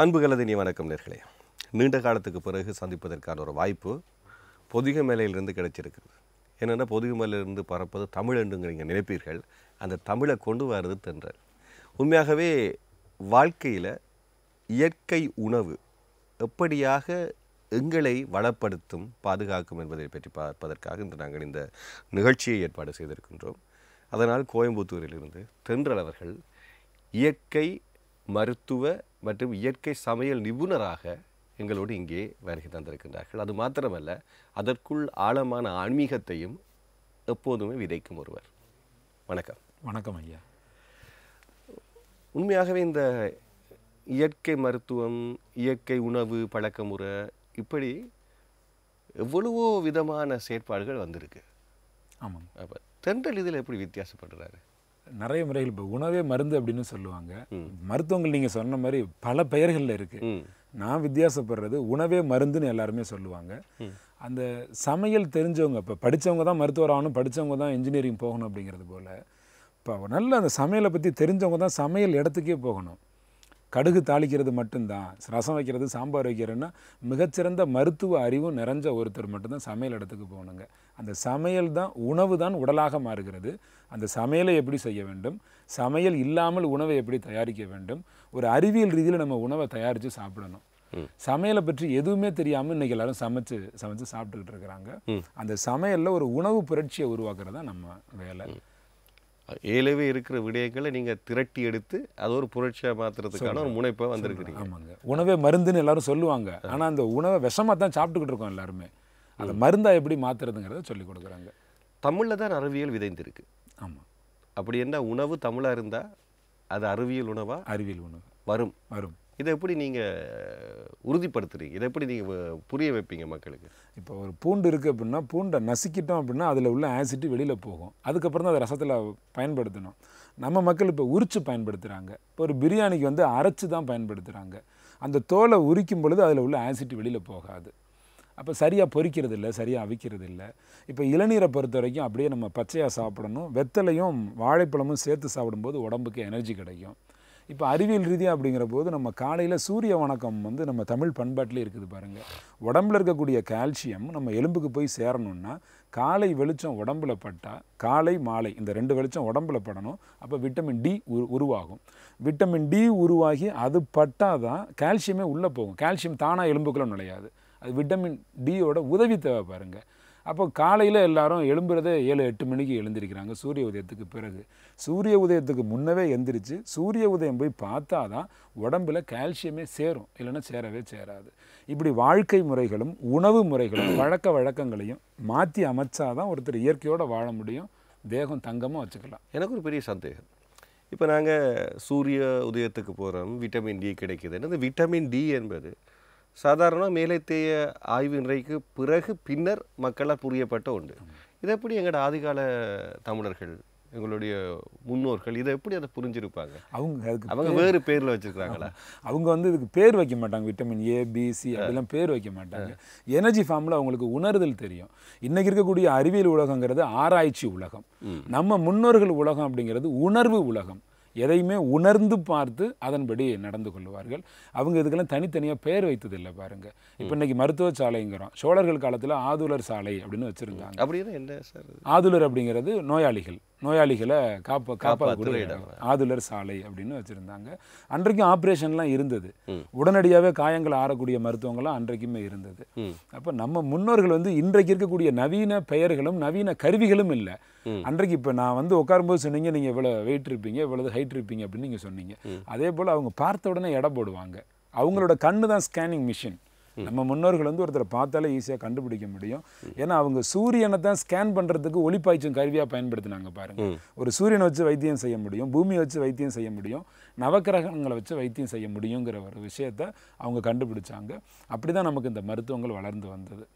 அன்புகளது வணக்கம் நேர்களே. நீண்ட காலத்துக்கு பிறகு சந்திப்பதற்கான ஒரு வாய்ப்பு பொதிக மேலையிலிருந்து கிடைச்சிருக்குது என்னென்னா பொதிக மேலையிலிருந்து பறப்பது தமிழ் என்று நீங்கள் நினைப்பீர்கள். அந்த தமிழை கொண்டு வர்றது தென்றல். உண்மையாகவே வாழ்க்கையில் இயற்கை உணவு எப்படியாக எங்களை வளப்படுத்தும் பாதுகாக்கும் என்பதை பற்றி பார்ப்பதற்காக இன்று நாங்கள் இந்த நிகழ்ச்சியை ஏற்பாடு செய்திருக்கின்றோம். அதனால் கோயம்புத்தூரிலிருந்து தென்றல் அவர்கள் இயற்கை மருத்துவ மற்றும் இயற்கை சமையல் நிபுணராக எங்களோடு இங்கே வருகை தந்திருக்கின்றார்கள். அது மாத்திரமல்ல அதற்குள் ஆழமான ஆன்மீகத்தையும் எப்போதுமே விதைக்கும் ஒருவர். வணக்கம். வணக்கம் ஐயா. உண்மையாகவே இந்த இயற்கை மருத்துவம் இயற்கை உணவு பழக்கமுறை இப்படி எவ்வளவோ விதமான செயற்பாடுகள் வந்திருக்கு. ஆமாங்க. அப்போ தென்றல் இதில் எப்படி வித்தியாசப்படுறாரு? நிறைய முறைகள் இப்போ உணவே மருந்து அப்படின்னு சொல்லுவாங்க. மருத்துவங்கள் நீங்கள் சொன்ன மாதிரி பல பெயர்களில் இருக்கு. நான் வித்தியாசப்படுறது உணவே மருந்துன்னு எல்லாருமே சொல்லுவாங்க. அந்த சமையல் தெரிஞ்சவங்க இப்போ படிச்சவங்க தான் மருத்துவர் ஆகணும் படிச்சவங்க தான் இன்ஜினியரிங் போகணும் அப்படிங்கிறது போல் இப்போ நல்ல அந்த சமையலை பற்றி தெரிஞ்சவங்க தான் சமையல் இடத்துக்கே போகணும். கடுகு தாளிக்கிறது மட்டும்தான். ரசம் வைக்கிறது சாம்பார் வைக்கிறதுன்னா மிகச்சிறந்த மருத்துவ அறிவும் நிறைஞ்ச ஒருத்தர் மட்டும்தான் சமையல் இடத்துக்கு போகணுங்க. அந்த சமையல் தான் உணவு தான் உடலாக மாறுகிறது. அந்த சமையலை எப்படி செய்ய வேண்டும்? சமையல் இல்லாமல் உணவை எப்படி தயாரிக்க வேண்டும்? ஒரு அறிவியல் ரீதியில் நம்ம உணவை தயாரித்து சாப்பிடணும். சமையலை பற்றி எதுவுமே தெரியாமல் இன்னைக்கு எல்லாரும் சமைச்சு சமைச்சு சாப்பிட்டுக்கிட்டு இருக்கிறாங்க. அந்த சமையலில் ஒரு உணவு புரட்சியை உருவாக்குறது தான் நம்ம வேலை. ஏலவே இருக்கிற விடயங்களை நீங்கள் திரட்டி எடுத்து அது ஒரு புரட்சியாக மாற்றுறதுக்கான ஒரு முனைப்பாக வந்திருக்கிறீங்க. ஆமாங்க. உணவே மருந்துன்னு எல்லாரும் சொல்லுவாங்க. ஆனால் அந்த உணவை விஷமாக தான் சாப்பிட்டுக்கிட்டு இருக்கோம் எல்லாருமே. அதை மருந்தா எப்படி மாத்துறதுங்கிறத சொல்லி கொடுக்குறாங்க. தமிழில் தான் அறிவியல் விதைந்திருக்கு. ஆமாம் அப்படி என்ன உணவு தமிழாக இருந்தால் அது அறிவியல் உணவாக அறிவியல் உணவு. வரும். வரும். இதை எப்படி நீங்கள் உறுதிப்படுத்துறீங்க? இதை எப்படி நீங்கள் புரிய வைப்பீங்க மக்களுக்கு? இப்போ ஒரு பூண்டு இருக்குது அப்படின்னா பூண்டை நசுக்கிட்டோம் அப்படின்னா அதில் உள்ள ஆசிட் வெளியில் போகும். அதுக்கப்புறம் தான் அதை ரசத்தில் பயன்படுத்தணும். நம்ம மக்கள் இப்போ உரித்து பயன்படுத்துகிறாங்க இப்போ ஒரு பிரியாணிக்கு வந்து அரைச்சு தான் பயன்படுத்துகிறாங்க அந்த தோலை உரிக்கும் பொழுது அதில் உள்ள ஆசிட்டு வெளியில் போகாது. அப்போ சரியாக பொறிக்கிறது இல்லை சரியாக அவிக்கிறது இல்லை இப்போ இளநீரை பொறுத்த வரைக்கும் அப்படியே நம்ம பச்சையாக சாப்பிடணும். வெத்தலையும் வாழைப்பழமும் சேர்த்து சாப்பிடும்போது உடம்புக்கு எனர்ஜி கிடைக்கும். இப்போ அறிவியல் ரீதியாக அப்படிங்கிற போது நம்ம காலையில் சூரிய வணக்கம் வந்து நம்ம தமிழ் பண்பாட்டிலே இருக்குது பாருங்கள் உடம்புல இருக்கக்கூடிய கால்சியம் நம்ம எலும்புக்கு போய் சேரணும்னா காலை வெளிச்சம் உடம்புல பட்டால் காலை மாலை இந்த ரெண்டு வெளிச்சம் உடம்புல படணும். அப்போ விட்டமின் டி உரு உருவாகும். விட்டமின் டி உருவாகி அது பட்டால் தான் கால்சியமே உள்ளே போகும். கால்சியம் தானாக எலும்புக்குள்ள நுழையாது. அது விட்டமின் டியோட உதவி தேவை பாருங்கள் அப்போ காலையில் எல்லாரும் எழும்புறதே ஏழு எட்டு மணிக்கு எழுந்திருக்கிறாங்க சூரிய உதயத்துக்கு பிறகு. சூரிய உதயத்துக்கு முன்னவே எந்திரிச்சு சூரிய உதயம் போய் பார்த்தா தான் உடம்புல கால்சியமே சேரும் இல்லைன்னா சேரவே சேராது. இப்படி வாழ்க்கை முறைகளும் உணவு முறைகளும் பழக்க வழக்கங்களையும் மாற்றி அமைச்சாதான் ஒருத்தர் இயற்கையோடு வாழ முடியும். தேகம் தங்கமாக வச்சுக்கலாம். எனக்கு ஒரு பெரிய சந்தேகம். இப்போ நாங்கள் சூரிய உதயத்துக்கு போகிறோம் விட்டமின் டி கிடைக்குது. இந்த விட்டமின் டி என்பது சாதாரண மேலைத்தேய ஆய்வு இன்றைக்கு பிறகு பின்னர் மக்களால் புரியப்பட்ட ஒன்று. இதை எப்படி எங்களோட ஆதிகால தமிழர்கள் எங்களுடைய முன்னோர்கள் இதை எப்படி அதை புரிஞ்சிருப்பாங்க? அவங்க அதுக்கு அவங்க வேறு பேரில் வச்சுருக்காங்களா? அவங்க வந்து இதுக்கு பேர் வைக்க மாட்டாங்க. விட்டமின் ஏ பி சி அப்படிலாம் பேர் வைக்க மாட்டாங்க. எனர்ஜி ஃபார்மில் அவங்களுக்கு உணர்தல் தெரியும். இன்னைக்கு இருக்கக்கூடிய அறிவியல் உலகங்கிறது ஆராய்ச்சி உலகம். நம்ம முன்னோர்கள் உலகம் அப்படிங்கிறது உணர்வு உலகம். எதையுமே உணர்ந்து பார்த்து அதன்படி நடந்து கொள்வார்கள். அவங்க இதுக்கெல்லாம் தனித்தனியாக பெயர் வைத்ததில்லை பாருங்க. இப்போ இன்னைக்கு மருத்துவ சாலைங்கிறோம். சோழர்கள் காலத்தில் ஆதுலர் சாலை அப்படின்னு வச்சுருந்தாங்க. அப்படின்னா என்ன சார்? ஆதுலர் அப்படிங்கிறது நோயாளிகள். நோயாளிகளை காப்ப இடம். ஆதுலர் சாலை அப்படின்னு வச்சுருந்தாங்க. அன்றைக்கும் ஆப்ரேஷன்லாம் இருந்தது. உடனடியாகவே காயங்கள் ஆறக்கூடிய மருத்துவங்கள்லாம் அன்றைக்குமே இருந்தது. அப்போ நம்ம முன்னோர்கள் வந்து இன்றைக்கு இருக்கக்கூடிய நவீன பெயர்களும் நவீன கருவிகளும் இல்லை. அன்றைக்கு இப்போ நான் வந்து உட்காரும்போது சொன்னீங்க நீங்கள் இவ்வளோ வெயிட் இருப்பீங்க இவ்வளவு ஹைட் இருப்பீங்க அப்படின்னு நீங்கள் சொன்னீங்க. அதே போல் அவங்க பார்த்த உடனே எடை போடுவாங்க. அவங்களோட கண்ணு தான் ஸ்கேனிங் மிஷின் நம்ம முன்னோர்கள் வந்து ஒருத்தரை பார்த்தாலே ஈஸியாக கண்டுபிடிக்க முடியும். ஏன்னா அவங்க சூரியனை தான் ஸ்கேன் பண்ணுறதுக்கு ஒளிப்பாய்ச்சும் கருவியாக பயன்படுத்தினாங்க பாருங்க. ஒரு சூரியனை வச்சு வைத்தியம் செய்ய முடியும் பூமியை வச்சு வைத்தியம் செய்ய முடியும் நவக்கிரகங்களை வச்சு வைத்தியம் செய்ய முடியுங்கிற ஒரு விஷயத்த அவங்க கண்டுபிடிச்சாங்க. அப்படி தான் நமக்கு இந்த மருத்துவங்கள் வளர்ந்து வந்தது.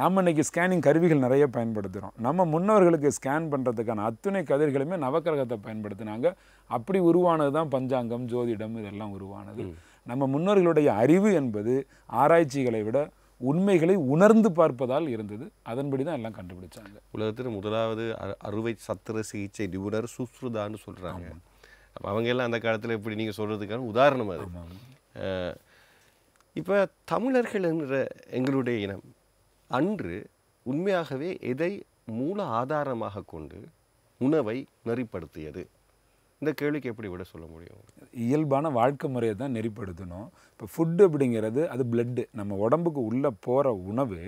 நம்ம இன்னைக்கு ஸ்கேனிங் கருவிகள் நிறைய பயன்படுத்துகிறோம் நம்ம முன்னோர்களுக்கு ஸ்கேன் பண்ணுறதுக்கான அத்துணை கதிர்களுமே நவக்கிரகத்தை பயன்படுத்தினாங்க. அப்படி உருவானது தான் பஞ்சாங்கம் ஜோதிடம் இதெல்லாம் உருவானது. நம்ம முன்னோர்களுடைய அறிவு என்பது ஆராய்ச்சிகளை விட உண்மைகளை உணர்ந்து பார்ப்பதால் இருந்தது. அதன்படி தான் எல்லாம் கண்டுபிடிச்சாங்க. உலகத்தில் முதலாவது அறுவை சத்திர சிகிச்சை நிபுணர் சுஸ்ருதான்னு சொல்கிறாங்க அப்போ அவங்க எல்லாம் அந்த காலத்தில் இப்படி நீங்கள் சொல்கிறதுக்கான உதாரணம் அது. இப்போ தமிழர்கள் என்ற எங்களுடைய இனம் அன்று உண்மையாகவே எதை மூல ஆதாரமாக கொண்டு உணவை நெறிப்படுத்தியது? இந்த கேள்விக்கு எப்படி விட சொல்ல முடியும்? இயல்பான வாழ்க்கை முறையை தான் நெறிப்படுத்தணும். இப்போ ஃபுட்டு அப்படிங்கிறது அது பிளட்டு நம்ம உடம்புக்கு உள்ளே போகிற உணவு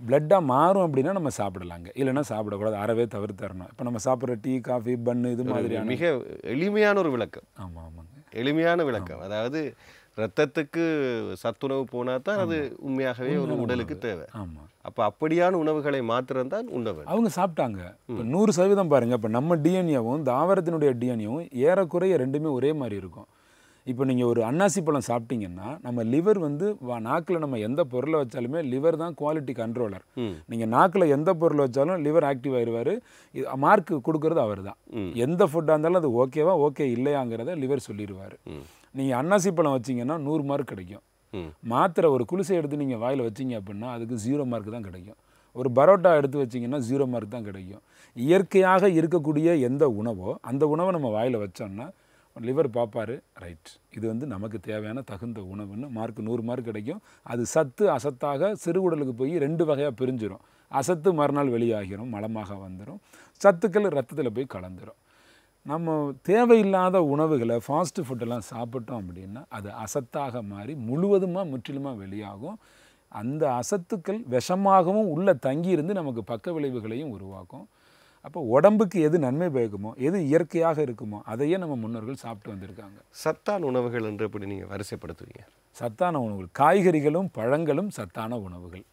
பிளட்டாக மாறும் அப்படின்னா நம்ம சாப்பிடலாங்க. இல்லைன்னா சாப்பிடக்கூடாது. அறவே தவிர்த்தரணும் இப்போ நம்ம சாப்பிட்ற டீ காஃபி பன்னு இது மாதிரியான மிக எளிமையான ஒரு விளக்கம். ஆமாம் ஆமாங்க. எளிமையான விளக்கம். அதாவது ரத்தத்துக்கு சத்துணவு போனால் தான் அது உண்மையாகவே ஒரு உடலுக்கு தேவை. ஆமாம் அப்போ அப்படியான உணவுகளை மாத்திரம் தான் உண்ணவன் அவங்க சாப்பிட்டாங்க. இப்போ நூறு சதவீதம் பாருங்கள் இப்போ நம்ம டிஎன்ஏவும் தாவரத்தினுடைய டிஎன்ஏவும் ஏறக்குறைய ரெண்டுமே ஒரே மாதிரி இருக்கும். இப்போ நீங்கள் ஒரு அன்னாசி பழம் சாப்பிட்டீங்கன்னா நம்ம லிவர் வந்து நாக்கில் நம்ம எந்த பொருளை வச்சாலுமே லிவர் தான் குவாலிட்டி கண்ட்ரோலர் நீங்கள் நாக்கில் எந்த பொருள் வச்சாலும் லிவர் ஆக்டிவ் ஆயிடுவார் மார்க் கொடுக்கறது அவர் தான். எந்த ஃபுட்டாக இருந்தாலும் அது ஓகேவா ஓகே இல்லையாங்கிறத லிவர் சொல்லிடுவார். நீங்கள் அன்னாசி பழம் வச்சீங்கன்னா நூறு மார்க் கிடைக்கும். மாத்திரை ஒரு குளிசை எடுத்து நீங்கள் வாயில் வச்சீங்க அப்படின்னா அதுக்கு ஜீரோ மார்க் தான் கிடைக்கும். ஒரு பரோட்டா எடுத்து வச்சீங்கன்னா ஜீரோ மார்க் தான் கிடைக்கும். இயற்கையாக இருக்கக்கூடிய எந்த உணவோ அந்த உணவை நம்ம வாயில் வச்சோம்னா லிவர் பார்ப்பாரு ரைட் இது வந்து நமக்கு தேவையான தகுந்த உணவுன்னு மார்க் நூறு மார்க் கிடைக்கும். அது சத்து அசத்தாக சிறுகுடலுக்கு போய் ரெண்டு வகையாக பிரிஞ்சிடும் அசத்து மறுநாள் வெளியாகிரும் மலமாக வந்துடும் சத்துக்கள் ரத்தத்தில் போய் கலந்துடும் நம்ம தேவையில்லாத உணவுகளை ஃபாஸ்ட் ஃபுட்டெல்லாம் சாப்பிட்டோம் அப்படின்னா அது அசத்தாக மாறி முழுவதுமாக முற்றிலுமாக வெளியாகும். அந்த அசத்துக்கள் விஷமாகவும் உள்ளே தங்கியிருந்து நமக்கு பக்க விளைவுகளையும் உருவாக்கும். அப்போ உடம்புக்கு எது நன்மை பயக்குமோ எது இயற்கையாக இருக்குமோ அதையே நம்ம முன்னோர்கள் சாப்பிட்டு வந்திருக்காங்க. சத்தான உணவுகள் என்று எப்படி நீங்கள் வரிசைப்படுத்துவீங்க? சத்தான உணவுகள். காய்கறிகளும் பழங்களும் சத்தான உணவுகள்.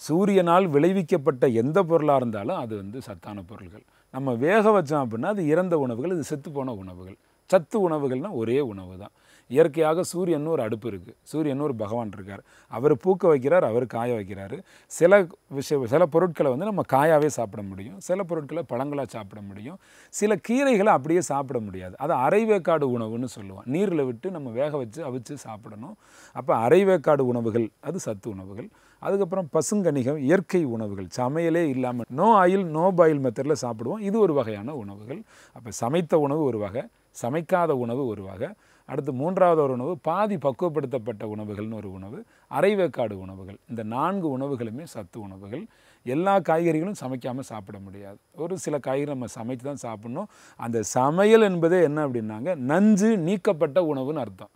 சூரியனால் விளைவிக்கப்பட்ட எந்த பொருளாக இருந்தாலும் அது வந்து சத்தான பொருள்கள். நம்ம வேக வச்சோம் அப்படின்னா அது இறந்த உணவுகள் இது செத்துப்போன உணவுகள். சத்து உணவுகள்னா ஒரே உணவு தான். இயற்கையாக சூரியன் ஒரு அடுப்பு இருக்குது சூரியன் ஒரு பகவான் இருக்கார். அவர் பூக்க வைக்கிறார் அவர் காய வைக்கிறார். சில விஷய சில பொருட்களை வந்து நம்ம காயாவே சாப்பிட முடியும். சில பொருட்களை பழங்களாக சாப்பிட முடியும். சில கீரைகளை அப்படியே சாப்பிட முடியாது. அது அரைவேக்காடு உணவுன்னு சொல்லுவோம். நீரில் விட்டு நம்ம வேக வச்சு அவிச்சு சாப்பிடணும். அப்போ அரைவேக்காடு உணவுகள் அது சத்து உணவுகள். அதுக்கப்புறம் பசுங்கனிகம் இயற்கை உணவுகள். சமையலே இல்லாமல் நோ ஆயில் நோ பாயில் மெத்தடில் சாப்பிடுவோம். இது ஒரு வகையான உணவுகள். அப்போ சமைத்த உணவு ஒரு வகை சமைக்காத உணவு ஒரு வகை. அடுத்து மூன்றாவது ஒரு உணவு பாதி பக்குவப்படுத்தப்பட்ட உணவுகள்னு ஒரு உணவு அரைவேக்காடு உணவுகள். இந்த நான்கு உணவுகளுமே சத்து உணவுகள். எல்லா காய்கறிகளும் சமைக்காமல் சாப்பிட முடியாது. ஒரு சில காய்கறி நம்ம சமைத்து தான் சாப்பிட்ணும். அந்த சமையல் என்பதே என்ன அப்படின்னாங்க நஞ்சு நீக்கப்பட்ட உணவுன்னு அர்த்தம்.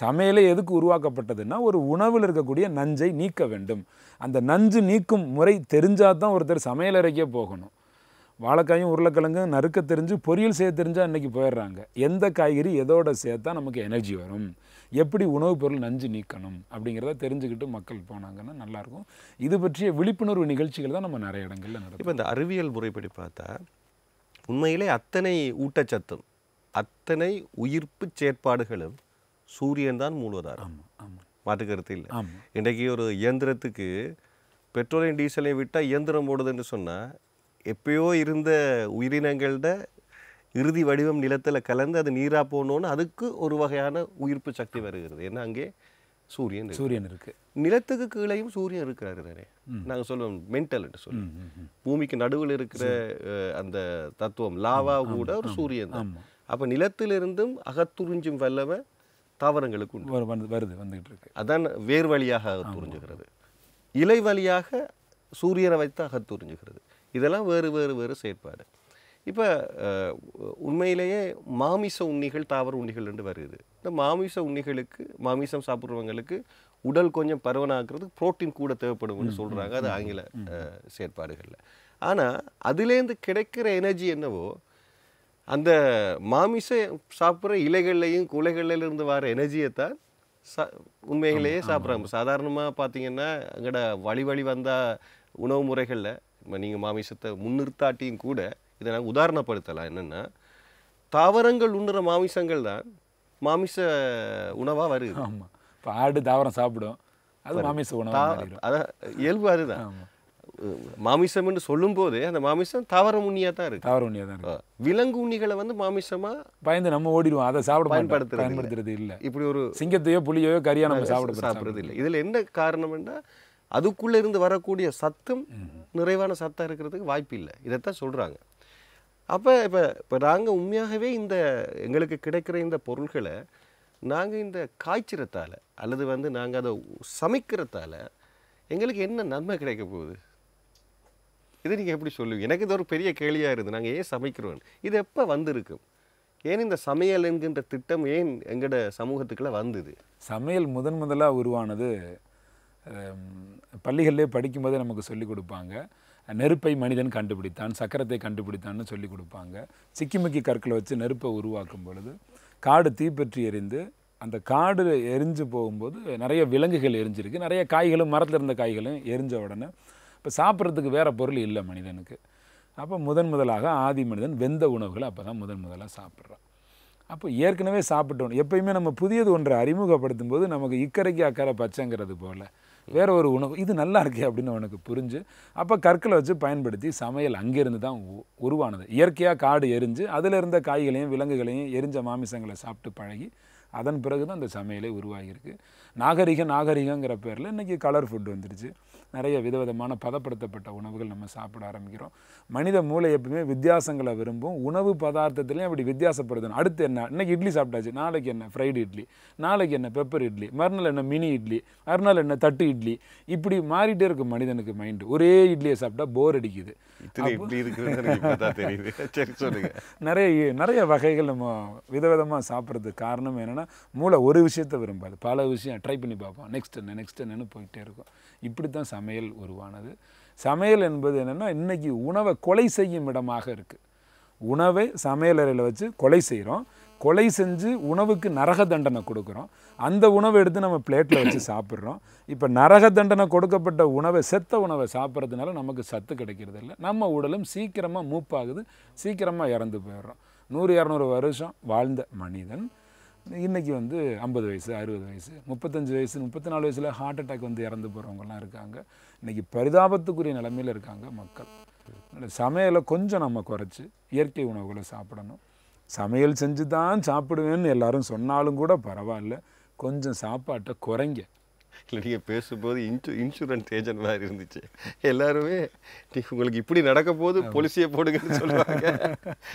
சமையலே எதுக்கு உருவாக்கப்பட்டதுன்னா ஒரு உணவில் இருக்கக்கூடிய நஞ்சை நீக்க வேண்டும். அந்த நஞ்சு நீக்கும் முறை தெரிஞ்சால் தான் ஒருத்தர் சமையலறைக்கே போகணும். வாழைக்காயும் உருளைக்கிழங்கும் நறுக்க தெரிஞ்சு பொரியல் செய்ய தெரிஞ்சால் இன்றைக்கி போயிடுறாங்க. எந்த காய்கறி எதோட சேர்த்தா நமக்கு எனர்ஜி வரும்? எப்படி உணவுப் பொருள் நஞ்சு நீக்கணும்? அப்படிங்கிறத தெரிஞ்சுக்கிட்டு மக்கள் போனாங்கன்னா நல்லாயிருக்கும். இது பற்றிய விழிப்புணர்வு நிகழ்ச்சிகள் தான் நம்ம நிறைய இடங்களில் நடக்கும். இப்போ இந்த அறிவியல் முறைப்படி பார்த்தா உண்மையிலே அத்தனை ஊட்டச்சத்தும் அத்தனை உயிர்ப்பு செயற்பாடுகளும் சூரியன் தான் மூலதாரம். ஆமாம் ஆமாம் மாற்று கருத்து இல்லை. ஆமாம் இன்றைக்கு ஒரு இயந்திரத்துக்கு பெட்ரோலையும் டீசலையும் விட்டால் இயந்திரம் ஓடுதுன்னு சொன்னால் எப்பயோ இருந்த உயிரினங்களோட இறுதி வடிவம் நிலத்தில் கலந்து அது நீராக போகணுன்னு அதுக்கு ஒரு வகையான உயிர்ப்பு சக்தி வருகிறது. ஏன்னா அங்கே சூரியன். சூரியன் இருக்குது நிலத்துக்கு கீழேயும் சூரியன் இருக்கிறாரு தானே? நாங்கள் சொல்லுவோம் மென்டல் சொல்லுவோம் பூமிக்கு நடுவில் இருக்கிற அந்த தத்துவம் லாவா கூட ஒரு சூரியன் தான். அப்போ நிலத்திலிருந்தும் அகத்துறிஞ்சும் வல்லமை தாவரங்களுக்கு உண்டு. வருது வந்துகிட்டு இருக்கு. அதான் வேர் வழியாக அகத்துறிஞ்சுகிறது இலை வழியாக சூரியனை வைத்து அகத்துறிஞ்சுகிறது இதெல்லாம் வேறு வேறு வேறு செயற்பாடு. இப்போ உண்மையிலேயே மாமிச உண்ணிகள் தாவர உண்ணிகள் என்று வருது. இந்த மாமிச உண்ணிகளுக்கு மாமிசம் சாப்பிட்றவங்களுக்கு உடல் கொஞ்சம் பருவனாக்குறதுக்கு புரோட்டீன் கூட தேவைப்படும்னு சொல்கிறாங்க அது ஆங்கில செயற்பாடுகளில். ஆனால் அதுலேருந்து கிடைக்கிற எனர்ஜி என்னவோ அந்த மாமிச சாப்பிட்ற இலைகள்லையும் குலைகள்ல இருந்து வர எனர்ஜியை தான் சா உண்மையிலேயே சாப்பிட்றாங்க. சாதாரணமாக பார்த்தீங்கன்னா எங்கட வழி வழி வந்த உணவு முறைகளில் நீங்கள் மாமிசத்தை முன்னிறுத்தாட்டியும் கூட இதை நாங்கள் உதாரணப்படுத்தலாம். என்னென்னா தாவரங்கள் உண்ணுற மாமிசங்கள் தான் மாமிச உணவாக வருது. ஆமாம் இப்போ ஆடு தாவரம் சாப்பிடும். அது மாமிச உணவு மாறிடும். அதான் இயல்பு அதுதான். மாமிசம்னு சொல்லும்போது அந்த மாமிசம் தாவர உண்ணியாக தான் இருக்கு. தாவர உண்ணியாக தான் இருக்கு. விலங்கு உண்ணிகளை வந்து மாமிசமா பயந்து நம்ம ஓடிடுவோம். அதை சாப்பிட மாட்டோம். பயன்படுத்துறது இல்ல. பயன்படுத்துறது இல்லை. இப்படி ஒரு சிங்கத்தையோ புலியோ கறியா நம்ம சாப்பிட சாப்பிட்றது இல்லை. இதில் என்ன காரணம்னா அதுக்குள்ளே இருந்து வரக்கூடிய சத்தம் நிறைவான சத்தம் இருக்கிறதுக்கு வாய்ப்பு இல்லை. இதைத்தான் சொல்கிறாங்க அப்போ இப்போ இப்போ நாங்கள் உண்மையாகவே இந்த எங்களுக்கு கிடைக்கிற இந்த பொருள்களை நாங்கள் இந்த காய்ச்சிறத்தால அல்லது வந்து நாங்கள் அதை சமைக்கிறதால எங்களுக்கு என்ன நன்மை கிடைக்க போகுது? இது நீங்கள் எப்படி சொல்லுவீங்க? எனக்கு இது ஒரு பெரிய கேள்வியாக இருக்குது. நாங்கள் ஏன் சமைக்கிறோம் இது எப்போ வந்திருக்கும் ஏன் இந்த சமையல் என்கின்ற திட்டம் ஏன் எங்களோட சமூகத்துக்குள்ள வந்தது? சமையல் முதன் முதலாக உருவானது பள்ளிகளிலே படிக்கும்போதே நமக்கு சொல்லிக் கொடுப்பாங்க. நெருப்பை மனிதன் கண்டுபிடித்தான் சக்கரத்தை கண்டுபிடித்தான்னு சொல்லி கொடுப்பாங்க. சிக்கிமிக்கி கற்களை வச்சு நெருப்பை உருவாக்கும் பொழுது காடு தீப்பற்றி எரிந்து அந்த காடு எரிஞ்சு போகும்போது நிறைய விலங்குகள் எரிஞ்சிருக்கு. நிறைய காய்களும் மரத்தில் இருந்த காய்களும் எரிஞ்ச உடனே இப்போ சாப்பிட்றதுக்கு வேறு பொருள் இல்லை மனிதனுக்கு. அப்போ முதன் முதலாக ஆதி மனிதன் வெந்த உணவுகளை அப்போ தான் முதன் முதலாக சாப்பிட்றான். அப்போ ஏற்கனவே சாப்பிட்டோம். எப்பயுமே நம்ம புதியது ஒன்றை அறிமுகப்படுத்தும் போது நமக்கு இக்கரைக்கு அக்கறை பச்சைங்கிறது போல். வேற ஒரு உணவு இது நல்லா இருக்கே அப்படின்னு அவனுக்கு புரிஞ்சு அப்போ கற்களை வச்சு பயன்படுத்தி சமையல் அங்கேருந்து தான் உருவானது. இயற்கையாக காடு எரிஞ்சு அதில் இருந்த காய்களையும் விலங்குகளையும் எரிஞ்ச மாமிசங்களை சாப்பிட்டு பழகி அதன் பிறகு தான் அந்த சமையலே உருவாகியிருக்கு. நாகரிக நாகரிகங்கிற பேரில் இன்றைக்கி கலர் ஃபுட் வந்துடுச்சு நிறைய விதவிதமான பதப்படுத்தப்பட்ட உணவுகள் நம்ம சாப்பிட ஆரம்பிக்கிறோம். மனித மூளை எப்பவுமே வித்தியாசங்களை விரும்பும். உணவு பதார்த்தத்துலேயும் அப்படி வித்தியாசப்படுத்தணும் அடுத்து என்ன? இன்னைக்கு இட்லி சாப்பிட்டாச்சு. நாளைக்கு என்ன? ஃப்ரைடு இட்லி. நாளைக்கு என்ன? பெப்பர் இட்லி. மறுநாள் என்ன? மினி இட்லி. மறுநாள் என்ன? தட்டு இட்லி. இப்படி மாறிட்டே இருக்கும் மனிதனுக்கு மைண்டு ஒரே இட்லியை சாப்பிட்டா போர் அடிக்குது. நிறைய நிறைய வகைகள் நம்ம விதவிதமாக சாப்பிட்றதுக்கு காரணம் என்னென்னா மூளை ஒரு விஷயத்தை விரும்பாது. பல விஷயம் ட்ரை பண்ணி பார்ப்போம். நெக்ஸ்ட் என்ன நெக்ஸ்ட் என்னென்னு போயிட்டே இருக்கும். இப்படி தான் சமையல் உருவானது. சமையல் என்பது என்னென்னா இன்றைக்கி உணவை கொலை செய்யும் இடமாக இருக்குது உணவை சமையலறையில் வச்சு கொலை செய்கிறோம் கொலை செஞ்சு உணவுக்கு நரக தண்டனை கொடுக்குறோம். அந்த உணவை எடுத்து நம்ம பிளேட்டில் வச்சு சாப்பிட்றோம். இப்போ நரக தண்டனை கொடுக்கப்பட்ட உணவை செத்த உணவை சாப்பிட்றதுனால நமக்கு சத்து கிடைக்கிறது இல்லை. நம்ம உடலும் சீக்கிரமாக மூப்பாகுது. சீக்கிரமாக இறந்து போயிடுறோம். நூறு இரநூறு வருஷம் வாழ்ந்த மனிதன் இன்றைக்கி வந்து ஐம்பது வயசு அறுபது வயசு முப்பத்தஞ்சு வயசு முப்பத்தி நாலு வயசில் ஹார்ட் அட்டாக் வந்து இறந்து போகிறவங்கலாம் இருக்காங்க. இன்றைக்கி பரிதாபத்துக்குரிய நிலமையில் இருக்காங்க மக்கள். சமையலை கொஞ்சம் நம்ம குறைச்சி இயற்கை உணவுகளை சாப்பிடணும். சமையல் செஞ்சு தான் சாப்பிடுவேன்னு எல்லாரும் சொன்னாலும் கூட பரவாயில்ல. கொஞ்சம் சாப்பாட்டை குறைங்க. இல்லை நீங்கள் பேசும்போது இன்சூ இன்சூரன்ஸ் ஏஜென்ட் மாதிரி இருந்துச்சு. எல்லாருமே நீ உங்களுக்கு இப்படி நடக்க போது பொலிசியை போடுங்கன்னு சொல்லுவாங்க.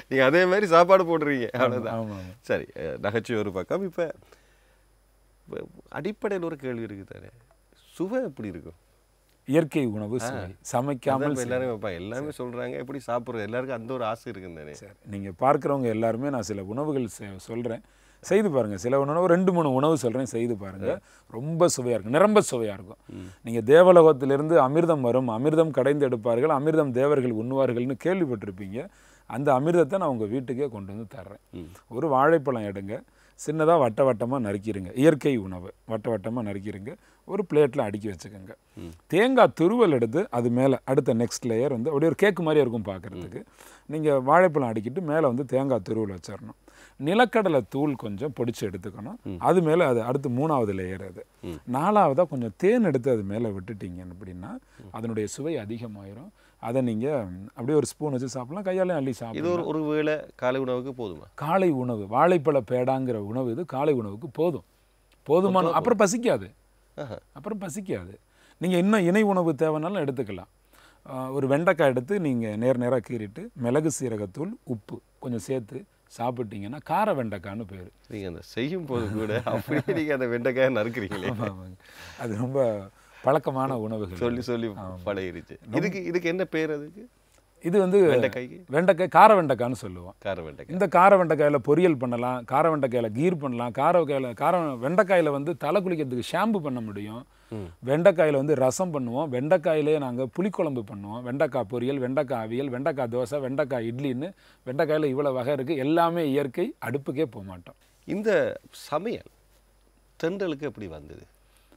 நீங்கள் அதே மாதிரி சாப்பாடு போடுறீங்க. அவ்வளோதான் சரி நகைச்சுவை ஒரு பக்கம். இப்போ அடிப்படையில் ஒரு கேள்வி இருக்குது தானே. சுவை எப்படி இருக்கும்? இயற்கை உணவு சமைக்காமல் எல்லாரும் வைப்பாங்க. எல்லாமே சொல்றாங்க எப்படி சாப்பிட்றது? எல்லாருக்கும் அந்த ஒரு ஆசை இருக்குன்னு தானே. சரி நீங்கள் பார்க்குறவங்க எல்லாருமே நான் சில உணவுகள் சொல்கிறேன் செய்து பாருங்கள் சில உணவு ரெண்டு மூணு உணவு சொல்கிறேன் செய்து பாருங்கள் ரொம்ப சுவையாக இருக்கும். நிரம்ப சுவையாக இருக்கும். நீங்கள் தேவலோகத்திலிருந்து அமிர்தம் வரும். அமிர்தம் கடைந்து எடுப்பார்கள். அமிர்தம் தேவர்கள் உண்ணுவார்கள்னு கேள்விப்பட்டிருப்பீங்க. அந்த அமிர்தத்தை நான் உங்கள் வீட்டுக்கே கொண்டு வந்து தர்றேன். ஒரு வாழைப்பழம் எடுங்க. சின்னதாக வட்ட வட்டமாக நறுக்கிடுங்க இயற்கை உணவு. வட்ட வட்டமாக நறுக்கிடுங்க ஒரு பிளேட்டில் அடுக்கி வச்சுக்கோங்க. தேங்காய் துருவல் எடுத்து அது மேலே அடுத்த நெக்ஸ்ட் லேயர் வந்து அப்படியே ஒரு கேக்கு மாதிரி இருக்கும் பார்க்குறதுக்கு நீங்கள் வாழைப்பழம் அடிக்கிட்டு மேலே வந்து தேங்காய் துருவல் வச்சிடணும் நிலக்கடலை தூள் கொஞ்சம் பொடிச்சு எடுத்துக்கணும். அது மேலே அது அடுத்து மூணாவது லேயர் அது. நாலாவதாக கொஞ்சம் தேன் எடுத்து அது மேலே விட்டுட்டீங்க அப்படின்னா அதனுடைய சுவை அதிகமாயிரும். அதை நீங்கள் அப்படியே ஒரு ஸ்பூன் வச்சு சாப்பிடலாம் கையாலே அள்ளி இது சாப்பிடலாம் ஒரு ஒரு வேளை காலை உணவுக்கு போதுமா? காலை உணவு வாழைப்பழ பேடாங்கிற உணவு இது காலை உணவுக்கு போதும். போதுமான அப்புறம் பசிக்காது. அப்புறம் பசிக்காது. நீங்கள் இன்னும் இணை உணவு தேவைனாலும் எடுத்துக்கலாம். ஒரு வெண்டைக்காய் எடுத்து நீங்கள் நேர் நேராக கீறிட்டு மிளகு சீரகத்தூள் உப்பு கொஞ்சம் சேர்த்து சாப்பிட்டீங்கன்னா கார வெண்டைக்கான்னு பேர். நீங்க அந்த செய்யும் போது கூட அப்படியே நீங்க அந்த வெண்டைக்காயை நறுக்குறீங்களே. அது ரொம்ப பழக்கமான உணவுகள். சொல்லி சொல்லி பழகிருச்சு. இதுக்கு இதுக்கு என்ன பேர் அதுக்கு? இது வந்து வெண்டைக்காய்க்கு? வெண்டைக்காய் கார வெண்டைக்காய்னு சொல்லுவோம். கார வெண்டைக்காய் இந்த கார வெண்டைக்காயில் பொரியல் பண்ணலாம் கார வெண்டைக்காயில் கீர் பண்ணலாம் கார வெங்காயில கார வெண்டைக்காயில் வந்து தலை குளிக்கிறதுக்கு ஷாம்பு பண்ண முடியும். வெண்டைக்காயில் வந்து ரசம் பண்ணுவோம். வெண்டைக்காயிலே நாங்கள் புளிக்குழம்பு பண்ணுவோம். வெண்டைக்காய் பொரியல் வெண்டைக்காய் அவியல் வெண்டைக்காய் தோசை வெண்டைக்காய் இட்லின்னு வெண்டைக்காயில் இவ்வளோ வகை இருக்குது எல்லாமே இயற்கை அடுப்புக்கே போக மாட்டோம் இந்த சமையல் தென்றலுக்கு எப்படி வந்தது?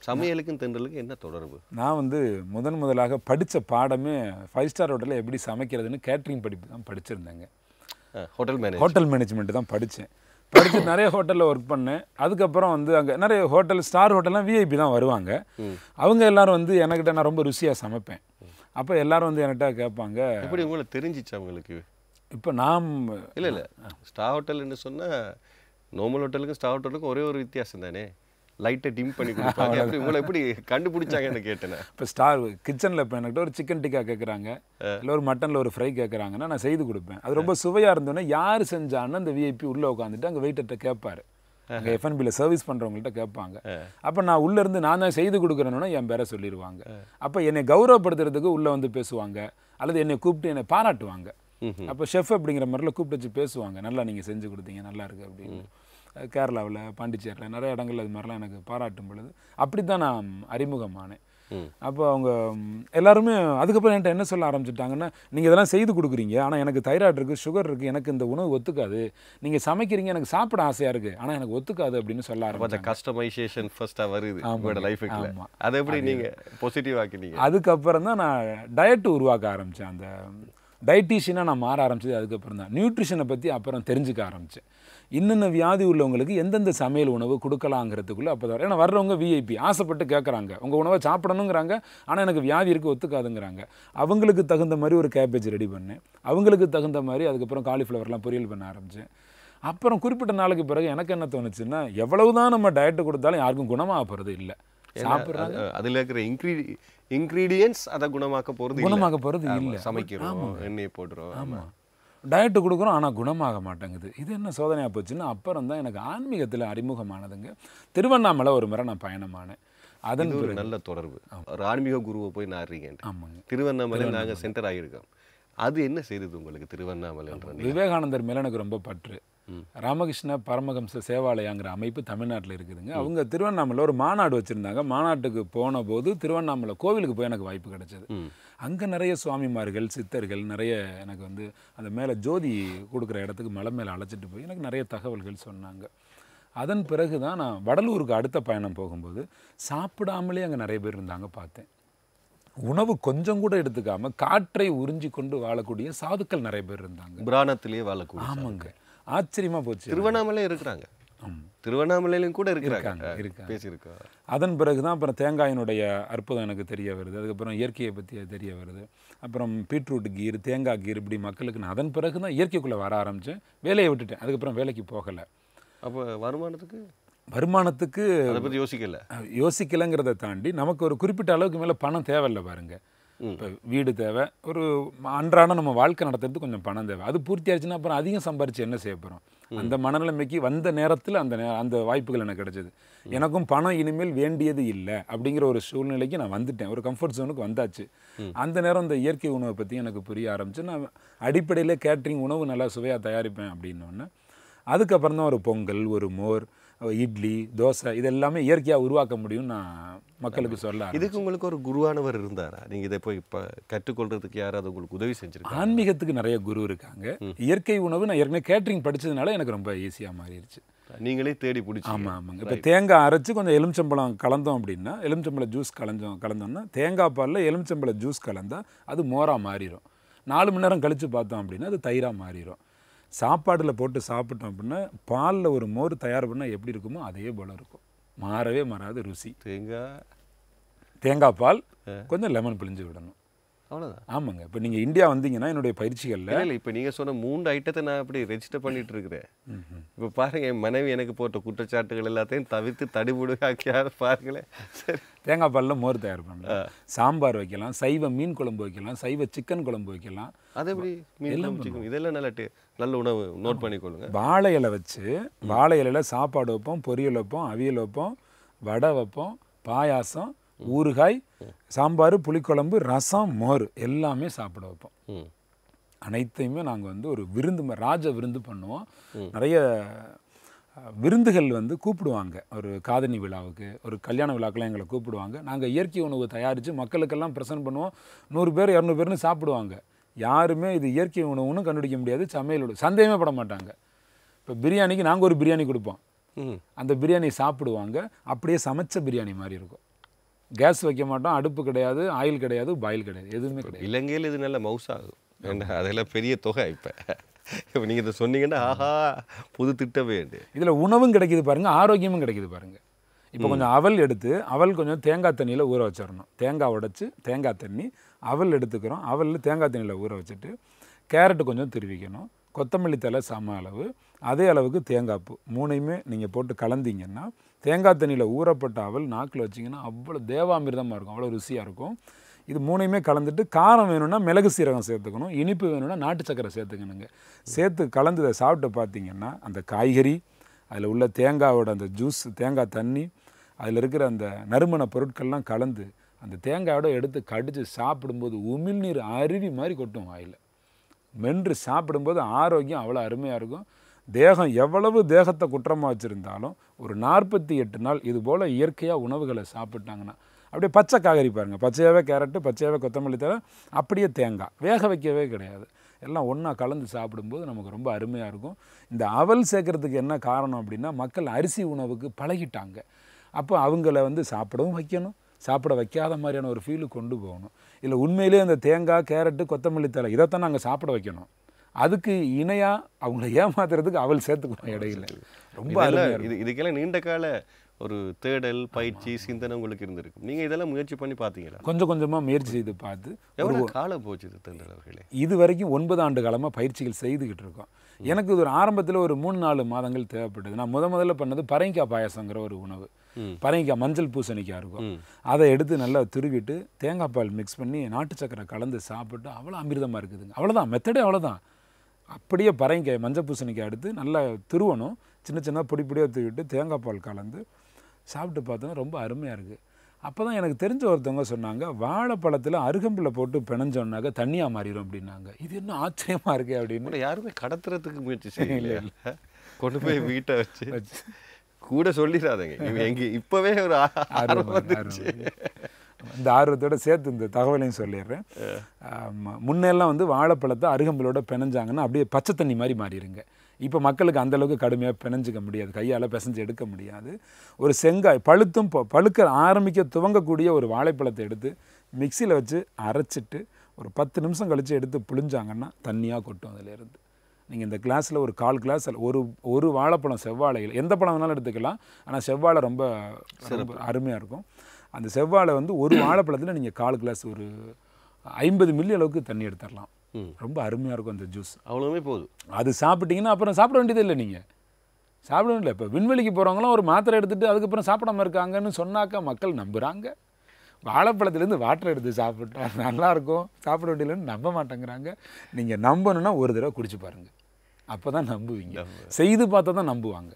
சமையலுக்கும் தென்றலுக்கும் என்ன தொடர்பு? நான் வந்து முதன் முதலாக படித்த பாடமே ஃபைவ் ஸ்டார் ஹோட்டலில் எப்படி சமைக்கிறதுன்னு கேட்ரிங் படிப்பு தான் படிச்சிருந்தேங்க. ஹோட்டல் மேனேஜ் ஹோட்டல் மேனேஜ்மெண்ட் தான் படித்தேன் படித்து நிறைய ஹோட்டலில் ஒர்க் பண்ணேன். அதுக்கப்புறம் வந்து அங்கே நிறைய ஹோட்டல் ஸ்டார் ஹோட்டல்லாம் விஐபி தான் வருவாங்க. அவங்க எல்லாரும் வந்து என்கிட்ட நான் ரொம்ப ருசியாக சமைப்பேன். அப்போ எல்லாரும் வந்து என்கிட்ட கேட்பாங்க எப்படி உங்களுக்கு தெரிஞ்சிச்சு அவங்களுக்கு? இப்போ நாம் இல்லை இல்லை. ஸ்டார் ஹோட்டல்னு சொன்னா நார்மல் ஹோட்டலுக்கும் ஸ்டார் ஹோட்டலுக்கும் ஒரே ஒரு வித்தியாசம் தானே? லைட்டை டிம் பண்ணி கொடுப்பாங்க அப்படி உங்களை எப்படி கண்டுபிடிச்சாங்கன்னு கேட்டேன் இப்போ ஸ்டார் கிச்சனில் இப்போ என்கிட்ட ஒரு சிக்கன் டிக்கா கேட்குறாங்க இல்லை ஒரு மட்டனில் ஒரு ஃப்ரை கேட்குறாங்கன்னா நான் செய்து கொடுப்பேன். அது ரொம்ப சுவையாக இருந்தோன்னே யார் செஞ்சான்னு அந்த விஐபி உள்ளே உட்காந்துட்டு அங்கே வெயிட்டர்கிட்ட கேட்பாரு அங்கே எஃப்என்பியில் சர்வீஸ் பண்ணுறவங்கள்ட்ட கேட்பாங்க அப்போ நான் உள்ளே இருந்து நான் தான் செய்து கொடுக்குறேன்னா என் பேரை சொல்லிடுவாங்க அப்போ என்னை கௌரவப்படுத்துறதுக்கு உள்ளே வந்து பேசுவாங்க. அல்லது என்னை கூப்பிட்டு என்னை பாராட்டுவாங்க. அப்போ ஷெஃப் அப்படிங்கிற மாதிரில கூப்பிட்டு வச்சு பேசுவாங்க. நல்லா நீங்கள் செஞ்சு கொடுத்தீங்க நல்லா இருக்கு அப்படின்னு. கேரளாவில் பாண்டிச்சேரியில் நிறைய இடங்கள்ல இது மாதிரிலாம் எனக்கு பாராட்டும் பொழுது அப்படி தான் நான் அறிமுகமானேன் அப்போ அவங்க எல்லாருமே அதுக்கப்புறம் என்கிட்ட என்ன சொல்ல ஆரம்பிச்சிட்டாங்கன்னா நீங்கள் இதெல்லாம் செய்து கொடுக்குறீங்க. ஆனால் எனக்கு தைராய்டு இருக்குது சுகர் இருக்குது எனக்கு இந்த உணவு ஒத்துக்காது. நீங்கள் சமைக்கிறீங்க எனக்கு சாப்பிட ஆசையாக இருக்குது ஆனால் எனக்கு ஒத்துக்காது அப்படின்னு சொல்ல ஆரம்பிச்சாங்க. கஸ்டமைசேஷன் ஃபர்ஸ்ட்டாக வருது. உங்களோட லைஃபுக்குள்ள ஆமா. அதை எப்படி நீங்க பாசிட்டிவ் ஆக்கினீங்க? அதுக்கப்புறம் தான் நான் டயட் உருவாக்க ஆரம்பித்தேன் அந்த டயட்டீஷியனாக நான் மாற ஆரம்பிச்சது அதுக்கப்புறம் தான். நியூட்ரிஷனை பற்றி அப்புறம் தெரிஞ்சுக்க ஆரம்பித்தேன் இன்னென்ன வியாதி உள்ளவங்களுக்கு எந்தெந்த சமையல் உணவு கொடுக்கலாங்கிறதுக்குள்ளே அப்போ தான் ஏன்னா வர்றவங்க விஐபி ஆசைப்பட்டு கேட்குறாங்க உங்கள் உணவை சாப்பிடணுங்கிறாங்க. ஆனால் எனக்கு வியாதி இருக்குது ஒத்துக்காதுங்கிறாங்க. அவங்களுக்கு தகுந்த மாதிரி ஒரு கேபேஜ் ரெடி பண்ணேன். அவங்களுக்கு தகுந்த மாதிரி அதுக்கப்புறம் காலிஃப்ளவர்லாம் பொரியல் பண்ண ஆரம்பித்தேன் அப்புறம் குறிப்பிட்ட நாளுக்கு பிறகு எனக்கு என்ன தோணுச்சுன்னா எவ்வளவுதான் நம்ம டயட்டு கொடுத்தாலும் யாருக்கும் குணமாக போகிறது இல்லை சாப்பிட்றாங்க. அது- அதுல இருக்கிற இன்க்ரீ இன்க்ரீடியன்ஸ் அதை குணமாக்க இல்ல. குணமாக்க போகிறது இல்லை. சமைக்கிறோம் எண்ணெய் போடுறோம் ஆமா. ஆமாம் டயட்டு கொடுக்குறோம் ஆனால் குணமாக மாட்டேங்குது. இது என்ன சோதனையாக போச்சுன்னா அப்புறம் தான் எனக்கு ஆன்மீகத்தில் அறிமுகமானதுங்க. திருவண்ணாமலை ஒரு முறை நான் பயணமானேன். அதன் ஒரு நல்ல தொடர்பு. ஒரு ஆன்மீக குருவை போய் நாடுறீங்க ஆமாங்க. திருவண்ணாமலை நாங்க சென்டர் ஆகியிருக்கோம் அது என்ன செய்தது உங்களுக்கு திருவண்ணாமலைன்ற நிலை? விவேகானந்தர் மேல எனக்கு ரொம்ப பற்று. ராமகிருஷ்ண பரமஹம்ச சேவாலயாங்கிற அமைப்பு தமிழ்நாட்டில் இருக்குதுங்க. அவங்க திருவண்ணாமலை ஒரு மாநாடு வச்சுருந்தாங்க. மாநாட்டுக்கு போன போது திருவண்ணாமலை கோவிலுக்கு போய் எனக்கு வாய்ப்பு கிடைச்சது. அங்கே நிறைய சுவாமிமார்கள் சித்தர்கள் நிறைய எனக்கு வந்து அந்த மேலே ஜோதி கொடுக்குற இடத்துக்கு மலை மேலே அழைச்சிட்டு போய் எனக்கு நிறைய தகவல்கள் சொன்னாங்க. அதன் பிறகு தான் நான் வடலூருக்கு அடுத்த பயணம் போகும்போது சாப்பிடாமலே அங்கே நிறைய பேர் இருந்தாங்க பார்த்தேன். உணவு கொஞ்சம் கூட எடுத்துக்காம காற்றை உறிஞ்சி கொண்டு வாழக்கூடிய சாதுக்கள் நிறைய பேர் இருந்தாங்க. புராணத்திலேயே வாழக்கூடிய ஆமாங்க. ஆச்சரியமா போச்சு. திருவண்ணாமலை இருக்கிறாங்க. திருவண்ணாமலையிலும் கூட இருக்கிறாங்க. பேசியிருக்கோம். அதன் பிறகு தான் அப்புறம் தேங்காயினுடைய அற்புதம் எனக்கு தெரிய வருது. அதுக்கப்புறம் இயற்கையை பற்றி தெரிய வருது. அப்புறம் பீட்ரூட் கீர் தேங்காய் கீர் இப்படி மக்களுக்கு நான் அதன் பிறகு தான் இயற்கைக்குள்ளே வர ஆரம்பித்தேன் வேலையை விட்டுட்டேன். அதுக்கப்புறம் வேலைக்கு போகலை. அப்போ வருமானத்துக்கு? வருமானத்துக்கு அதை பத்தி யோசிக்கல. யோசிக்கலைங்கிறத தாண்டி நமக்கு ஒரு குறிப்பிட்ட அளவுக்கு மேலே பணம் தேவையில்ல பாருங்க. இப்போ வீடு தேவை. ஒரு அன்றாடம் நம்ம வாழ்க்கை நடத்துறதுக்கு கொஞ்சம் பணம் தேவை. அது பூர்த்தி ஆயிடுச்சுன்னா அப்புறம் அதிகம் சம்பாரிச்சு என்ன செய்ய போகிறோம் அந்த மனநிலைமைக்கு வந்த நேரத்தில் அந்த நே அந்த வாய்ப்புகள் எனக்கு கிடைச்சது. எனக்கும் பணம் இனிமேல் வேண்டியது இல்லை அப்படிங்கிற ஒரு சூழ்நிலைக்கு நான் வந்துட்டேன். ஒரு கம்ஃபர்ட் ஜோனுக்கு வந்தாச்சு. அந்த நேரம் இந்த இயற்கை உணவை பற்றி எனக்கு புரிய ஆரம்பிச்சு நான் அடிப்படையில் கேட்ரிங் உணவு நல்லா சுவையாக தயாரிப்பேன் அப்படின்னோடனே அதுக்கப்புறம் தான் ஒரு பொங்கல் ஒரு மோர் இட்லி தோசை இது எல்லாமே இயற்கையாக உருவாக்க முடியும்னு நான் மக்களுக்கு சொல்ல. இதுக்கு உங்களுக்கு ஒரு குருவானவர் இருந்தாரா? நீங்க இதை போய் இப்ப கற்றுக்கொள்றதுக்கு யாராவது உங்களுக்கு உதவி செஞ்சிருக்காங்க ஆன்மீகத்துக்கு நிறைய குரு இருக்காங்க. இயற்கை உணவு நான் ஏற்கனவே கேட்ரிங் படிச்சதுனால எனக்கு ரொம்ப ஈஸியாக மாறிடுச்சு. நீங்களே தேடி பிடிச்சி ஆமாம் ஆமாங்க. இப்போ தேங்காய் அரைச்சு கொஞ்சம் எலுமிச்சம்பழம் கலந்தோம் அப்படின்னா எலுமிச்சம்பழம் ஜூஸ் கலந்தோம் கலந்தோம்னா தேங்காய் பாலில் எலுமிச்சம்பழ ஜூஸ் கலந்தா அது மோராக மாறிடும் நாலு மணி நேரம் கழித்து பார்த்தோம் அப்படின்னா அது தயிராக மாறிடும் சாப்பாடில் போட்டு சாப்பிட்டோம் அப்படின்னா பாலில் ஒரு மோர் தயார் பண்ணால் எப்படி இருக்குமோ அதே போல் இருக்கும். மாறவே மாறாது ருசி. தேங்காய் தேங்காய் பால் கொஞ்சம் லெமன் பிழிஞ்சு விடணும். அவ்வளவுதான். ஆமாங்க. இப்போ நீங்கள் இந்தியா வந்தீங்கன்னா என்னுடைய பயிற்சிகளில் இல்ல இப்ப நீங்க சொன்ன மூன்று ஐட்டத்தை நான் அப்படி ரெஜிஸ்டர் பண்ணிட்டு இருக்கிறேன். இப்ப பாருங்க என் மனைவி எனக்கு போட்ட குற்றச்சாட்டுகள் எல்லாத்தையும் தவிர்த்து தடிபுடுகாக்கியார் பாருங்களேன். சரி. தேங்காய் பாலில் மோர் தயார் பண்ணலாம் சாம்பார் வைக்கலாம் சைவ மீன் குழம்பு வைக்கலாம் சைவ சிக்கன் குழம்பு வைக்கலாம். அது chicken, இதெல்லாம் நல்ல நல்ல உணவு நோட் பண்ணிக்கொள்ளுங்க. வாழை இலை வச்சு வாழை இலையில சாப்பாடு வைப்போம் பொரியல் வைப்போம் அவியல் வைப்போம் வடை வைப்போம் பாயாசம் ஊறுகாய் சாம்பார் புளிக்குழம்பு ரசம் மோர் எல்லாமே சாப்பிட வைப்போம். அனைத்தையுமே நாங்கள் வந்து ஒரு விருந்து ராஜ விருந்து பண்ணுவோம். நிறைய விருந்துகள் வந்து கூப்பிடுவாங்க. ஒரு காதணி விழாவுக்கு ஒரு கல்யாண விழாக்கெல்லாம் எங்களை கூப்பிடுவாங்க. நாங்கள் இயற்கை உணவு தயாரித்து மக்களுக்கெல்லாம் ப்ரெசென்ட் பண்ணுவோம். நூறு பேர் இரநூறு பேர்னு சாப்பிடுவாங்க. யாருமே இது இயற்கை உணவுன்னு கண்டுபிடிக்க முடியாது. சமையலோட சந்தேகமே பட மாட்டாங்க. இப்போ பிரியாணிக்கு நாங்கள் ஒரு பிரியாணி கொடுப்போம். அந்த பிரியாணி சாப்பிடுவாங்க. அப்படியே சமைச்ச பிரியாணி மாதிரி இருக்கும். கேஸ் வைக்க மாட்டோம். அடுப்பு கிடையாது ஆயில் கிடையாது பாயில் கிடையாது எதுவுமே கிடையாது. இலங்கையில் இது நல்ல மவுஸ் ஆகும் அதெல்லாம் பெரிய தொகை இப்போ. இப்போ நீங்கள் இதை சொன்னீங்கன்னா ஆஹா புது திட்டமே. இதில் உணவும் கிடைக்குது பாருங்க ஆரோக்கியமும் கிடைக்குது பாருங்க. இப்போ கொஞ்சம் அவல் எடுத்து அவல் கொஞ்சம் தேங்காய் தண்ணியில் ஊற வச்சிடணும். தேங்காய் உடைச்சு தேங்காய் தண்ணி அவல் எடுத்துக்கிறோம். அவலில் தேங்காய் தண்ணியில் ஊற வச்சுட்டு கேரட்டு கொஞ்சம் திருவிக்கணும். கொத்தமல்லி தலை சம அளவு அதே அளவுக்கு தேங்காய் பூ. மூணையுமே நீங்கள் போட்டு கலந்தீங்கன்னா தேங்காய் தண்ணியில் ஊறப்பட்ட அவல் நாக்கில் வச்சிங்கன்னா அவ்வளோ தேவாமிர்தமாக இருக்கும் அவ்வளோ ருசியாக இருக்கும். இது மூணையுமே கலந்துட்டு காரம் வேணும்னா மிளகு சீரகம் சேர்த்துக்கணும் இனிப்பு வேணும்னா நாட்டு சக்கரை சேர்த்துக்கணுங்க. சேர்த்து கலந்து இதை சாப்பிட்டு பார்த்தீங்கன்னா அந்த காய்கறி அதில் உள்ள தேங்காயோட அந்த ஜூஸ் தேங்காய் தண்ணி அதில் இருக்கிற அந்த நறுமண பொருட்கள்லாம் கலந்து அந்த தேங்காயோட எடுத்து கடித்து சாப்பிடும்போது உமிழ்நீர் அருவி மாதிரி கொட்டும் வாயில். மென்று சாப்பிடும்போது ஆரோக்கியம் அவ்வளோ அருமையாக இருக்கும். தேகம் எவ்வளவு தேகத்தை குற்றமாக வச்சுருந்தாலும் ஒரு நாற்பத்தி எட்டு நாள் இது போல் இயற்கையாக உணவுகளை சாப்பிட்டாங்கன்னா அப்படியே பச்சை காய்கறி பாருங்கள் பச்சையாகவே கேரட்டு பச்சையாகவே கொத்தமல்லி தவிர அப்படியே தேங்காய். வேக வைக்கவே கிடையாது. எல்லாம் ஒன்றா கலந்து சாப்பிடும்போது நமக்கு ரொம்ப அருமையாக இருக்கும். இந்த அவல் சேர்க்கறதுக்கு என்ன காரணம் அப்படின்னா மக்கள் அரிசி உணவுக்கு பழகிட்டாங்க. அப்போ அவங்கள வந்து சாப்பிடவும் வைக்கணும். சாப்பிட வைக்காத மாதிரியான ஒரு ஃபீலு கொண்டு போகணும். இல்லை உண்மையிலேயே அந்த தேங்காய் கேரட்டு கொத்தமல்லி தலை இதைத்தான் நாங்கள் சாப்பிட வைக்கணும். அதுக்கு இணையாக அவங்கள ஏமாத்துறதுக்கு அவள் சேர்த்துக்கணும் இடையில ரொம்ப இது இதுக்கெல்லாம் நீண்ட கால ஒரு தேடல் பயிற்சி சிந்தனை உங்களுக்கு இருந்திருக்கும். நீங்க இதெல்லாம் முயற்சி பண்ணி பார்த்தீங்களா கொஞ்சம் கொஞ்சமாக முயற்சி செய்து பார்த்து எவ்வளவு காலம் போச்சு அவர்களே? இது வரைக்கும் ஒன்பது ஆண்டு காலமாக பயிற்சிகள் செய்துக்கிட்டு இருக்கோம். எனக்கு இது ஒரு ஆரம்பத்தில் ஒரு மூணு நாலு மாதங்கள் தேவைப்பட்டது. நான் முத முதல்ல பண்ணது பரங்கிக்காய் பாயாசங்கிற ஒரு உணவு. பரங்கிக்காய் மஞ்சள் பூசணிக்காய் இருக்கும். அதை எடுத்து நல்லா துருவிட்டு தேங்காய் பால் மிக்ஸ் பண்ணி நாட்டு சக்கரை கலந்து சாப்பிட்டு அவ்வளோ அமிர்தமாக இருக்குதுங்க. அவ்வளோதான் மெத்தடே அவ்வளோதான் அப்படியே பரங்கிக்காய் மஞ்சள் பூசணிக்காய் எடுத்து நல்லா துருவணும். சின்ன சின்ன பொடி பொடியாக தூவிட்டு தேங்காய் பால் கலந்து சாப்பிட்டு பார்த்தோன்னா ரொம்ப அருமையாக இருக்குது அப்போ தான் எனக்கு தெரிஞ்ச ஒருத்தவங்க சொன்னாங்க வாழைப்பழத்தில் அருகம்பில் போட்டு பிணைஞ்சோன்னாக்க தண்ணியாக மாறிடும் அப்படின்னாங்க. இது என்ன ஆச்சரியமாக இருக்கே அப்படின்னு. யாருமே கடத்துறதுக்கு முயற்சி செய்யல. கொண்டு போய் வீட்டை வச்சு வச்சு. கூட சொல்லிடாதீங்க எங்க இப்பவே ஒரு ஆர்வம் வந்துருச்சு. இந்த ஆர்வத்தோட சேர்த்து இந்த தகவலையும் சொல்லிடுறேன். முன்னெல்லாம் வந்து வாழைப்பழத்தை அருகம்புலோட பிணைஞ்சாங்கன்னா அப்படியே பச்சை தண்ணி மாதிரி மாறிடுங்க இப்போ மக்களுக்கு அந்த அளவுக்கு கடுமையாக பிணைஞ்சிக்க முடியாது. கையால் பிசைஞ்சு எடுக்க முடியாது. ஒரு செங்காய் பழுத்தும் ப- பழுக்க ஆரம்பிக்க துவங்கக்கூடிய ஒரு வாழைப்பழத்தை எடுத்து மிக்சியில் வச்சு அரைச்சிட்டு ஒரு பத்து நிமிஷம் கழித்து எடுத்து புழிஞ்சாங்கன்னா தண்ணியாக கொட்டும் அதிலேருந்து. நீங்கள் இந்த கிளாஸில் ஒரு கால் கிளாஸ் ஒரு ஒரு வாழைப்பழம் செவ்வாழைகள் எந்த பழம் வேணாலும் எடுத்துக்கலாம். ஆனால் செவ்வாழை ரொம்ப ரொம்ப அருமையாக இருக்கும். அந்த செவ்வாழை வந்து ஒரு வாழைப்பழத்தில் நீங்கள் கால் கிளாஸ் ஒரு ஐம்பது மில்லி அளவுக்கு தண்ணி எடுத்துடலாம். ரொம்ப அருமையாக இருக்கும் அந்த ஜூஸ் அவ்வளவுமே போதும். அது சாப்பிட்டீங்கன்னா அப்புறம் சாப்பிட வேண்டியதே இல்லை நீங்கள் சாப்பிட வேண்டியது இப்போ விண்வெளிக்கு போகிறவங்களாம் ஒரு மாத்திரை எடுத்துட்டு அதுக்கப்புறம் சாப்பிடாம இருக்காங்கன்னு சொன்னாக்கா மக்கள் நம்புகிறாங்க வாழைப்பழத்துலேருந்து வாட்டர் எடுத்து சாப்பிட்டா நல்லா இருக்கும். சாப்பிட வேண்டியதுன்னு நம்ப மாட்டேங்கிறாங்க. நீங்கள் நம்பணும்னா ஒரு தடவை குடிச்சு பாருங்க. அப்போ தான் நம்புவீங்க செய்து பார்த்தா தான் நம்புவாங்க.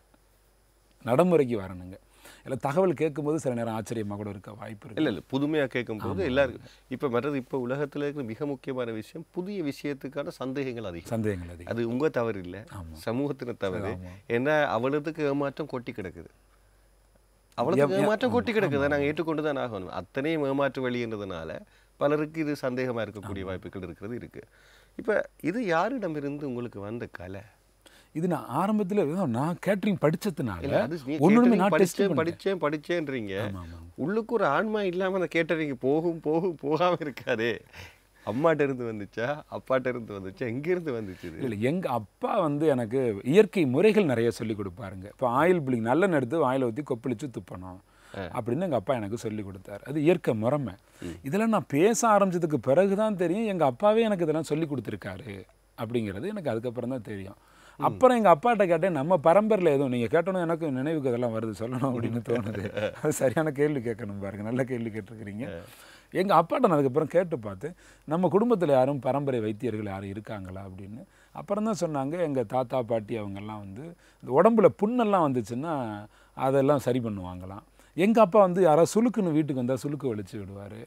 நடைமுறைக்கு வரணுங்க. இல்லை தகவல் கேட்கும்போது சில நேரம் ஆச்சரியமாக கூட இருக்க வாய்ப்பு இருக்கு. இல்ல இல்ல புதுமையா கேட்கும்போது எல்லாருக்கும் இப்ப மற்றது இப்ப உலகத்துல இருக்கிற மிக முக்கியமான விஷயம் புதிய விஷயத்துக்கான சந்தேகங்கள் அதிகம். சந்தேகங்கள் அதிகம். அது உங்க தவறு இல்ல சமூகத்தின தவறு. ஏன்னா அவளுக்கு ஏமாற்றம் கொட்டி கிடக்குது. அவளுக்கு ஏமாற்றம் கொட்டி கிடக்குது. நாங்க ஏற்றுக்கொண்டு தான் ஆகணும். அத்தனையும் ஏமாற்று வழின்றதுனால பலருக்கு இது சந்தேகமா இருக்கக்கூடிய வாய்ப்புகள் இருக்கிறது இருக்கு. இப்ப இது யாரிடமிருந்து உங்களுக்கு வந்த கலை? இது நான் ஆரம்பத்தில் நான் கேட்ரிங் நீ ஒன்றுமே நான் டெஸ்ட் படிச்சேன் படிச்சேன் படிச்சேன்றீங்க. உள்ளுக்கு ஒரு ஆன்மா இல்லாம அந்த கேட்டரிங் போகும் போகும் போகாம இருக்காதே. அம்மாட்ட இருந்து வந்துச்சா? அப்பாட்ட இருந்து வந்துச்சா? எங்க இருந்து வந்துச்சு இல்லை எங்கள் அப்பா வந்து எனக்கு இயற்கை முறைகள் நிறைய சொல்லி கொடுப்பாருங்க. இப்போ ஆயில் பிளிங் நல்லெண்ணெய் எடுத்து வாயில் ஊற்றி கொப்பளிச்சு துப்பணும் அப்படின்னு எங்கள் அப்பா எனக்கு சொல்லி கொடுத்தாரு. அது இயற்கை முறைமை. இதெல்லாம் நான் பேச ஆரம்பிச்சதுக்கு பிறகு தான் தெரியும். எங்கள் அப்பாவே எனக்கு இதெல்லாம் சொல்லி கொடுத்துருக்காரு அப்படிங்கிறது எனக்கு அதுக்கப்புறம் தான் தெரியும். அப்புறம் எங்கள் அப்பாட்ட கேட்டேன் நம்ம பரம்பரையில் எதுவும் நீங்கள் கேட்டோன்னு எனக்கு நினைவுக்கு இதெல்லாம் வருது சொல்லணும் அப்படின்னு தோணுது. அது சரியான கேள்வி கேட்கணும் பாருங்க நல்ல கேள்வி கேட்டிருக்கிறீங்க. எங்கள் அப்பாட்ட நான் அதுக்கப்புறம் கேட்டு பார்த்து நம்ம குடும்பத்தில் யாரும் பரம்பரை வைத்தியர்கள் யாரும் இருக்காங்களா அப்படின்னு அப்புறம் தான் சொன்னாங்க எங்கள் தாத்தா பாட்டி அவங்கெல்லாம் வந்து இந்த உடம்புல புண்ணெல்லாம் வந்துச்சுன்னா அதெல்லாம் சரி பண்ணுவாங்களாம். எங்கள் அப்பா வந்து யாராவது சுளுக்குன்னு வீட்டுக்கு வந்தால் சுளுக்கு வலிச்சு விடுவார்.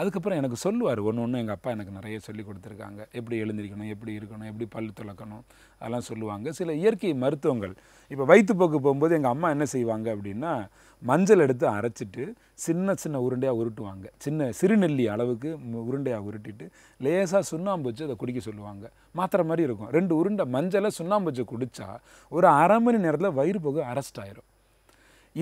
அதுக்கப்புறம் எனக்கு சொல்லுவார் ஒன்று ஒன்று எங்கள் அப்பா எனக்கு நிறைய சொல்லி கொடுத்துருக்காங்க. எப்படி எழுந்திருக்கணும் எப்படி இருக்கணும் எப்படி பல் துளக்கணும் அதெல்லாம் சொல்லுவாங்க. சில இயற்கை மருத்துவங்கள் இப்போ வயிற்றுப்போக்கு போகும்போது எங்கள் அம்மா என்ன செய்வாங்க அப்படின்னா மஞ்சள் எடுத்து அரைச்சிட்டு சின்ன சின்ன உருண்டையாக உருட்டுவாங்க. சின்ன சிறுநெல்லி அளவுக்கு உருண்டையாக உருட்டிட்டு லேசாக சுண்ணாம்பு வச்சு அதை குடிக்க சொல்லுவாங்க. மாத்திரை மாதிரி இருக்கும். ரெண்டு உருண்டை மஞ்சளை சுண்ணாம்பு வச்சு குடித்தா ஒரு அரை மணி நேரத்தில் வயிறு போக்கு அரெஸ்ட் ஆயிரும்.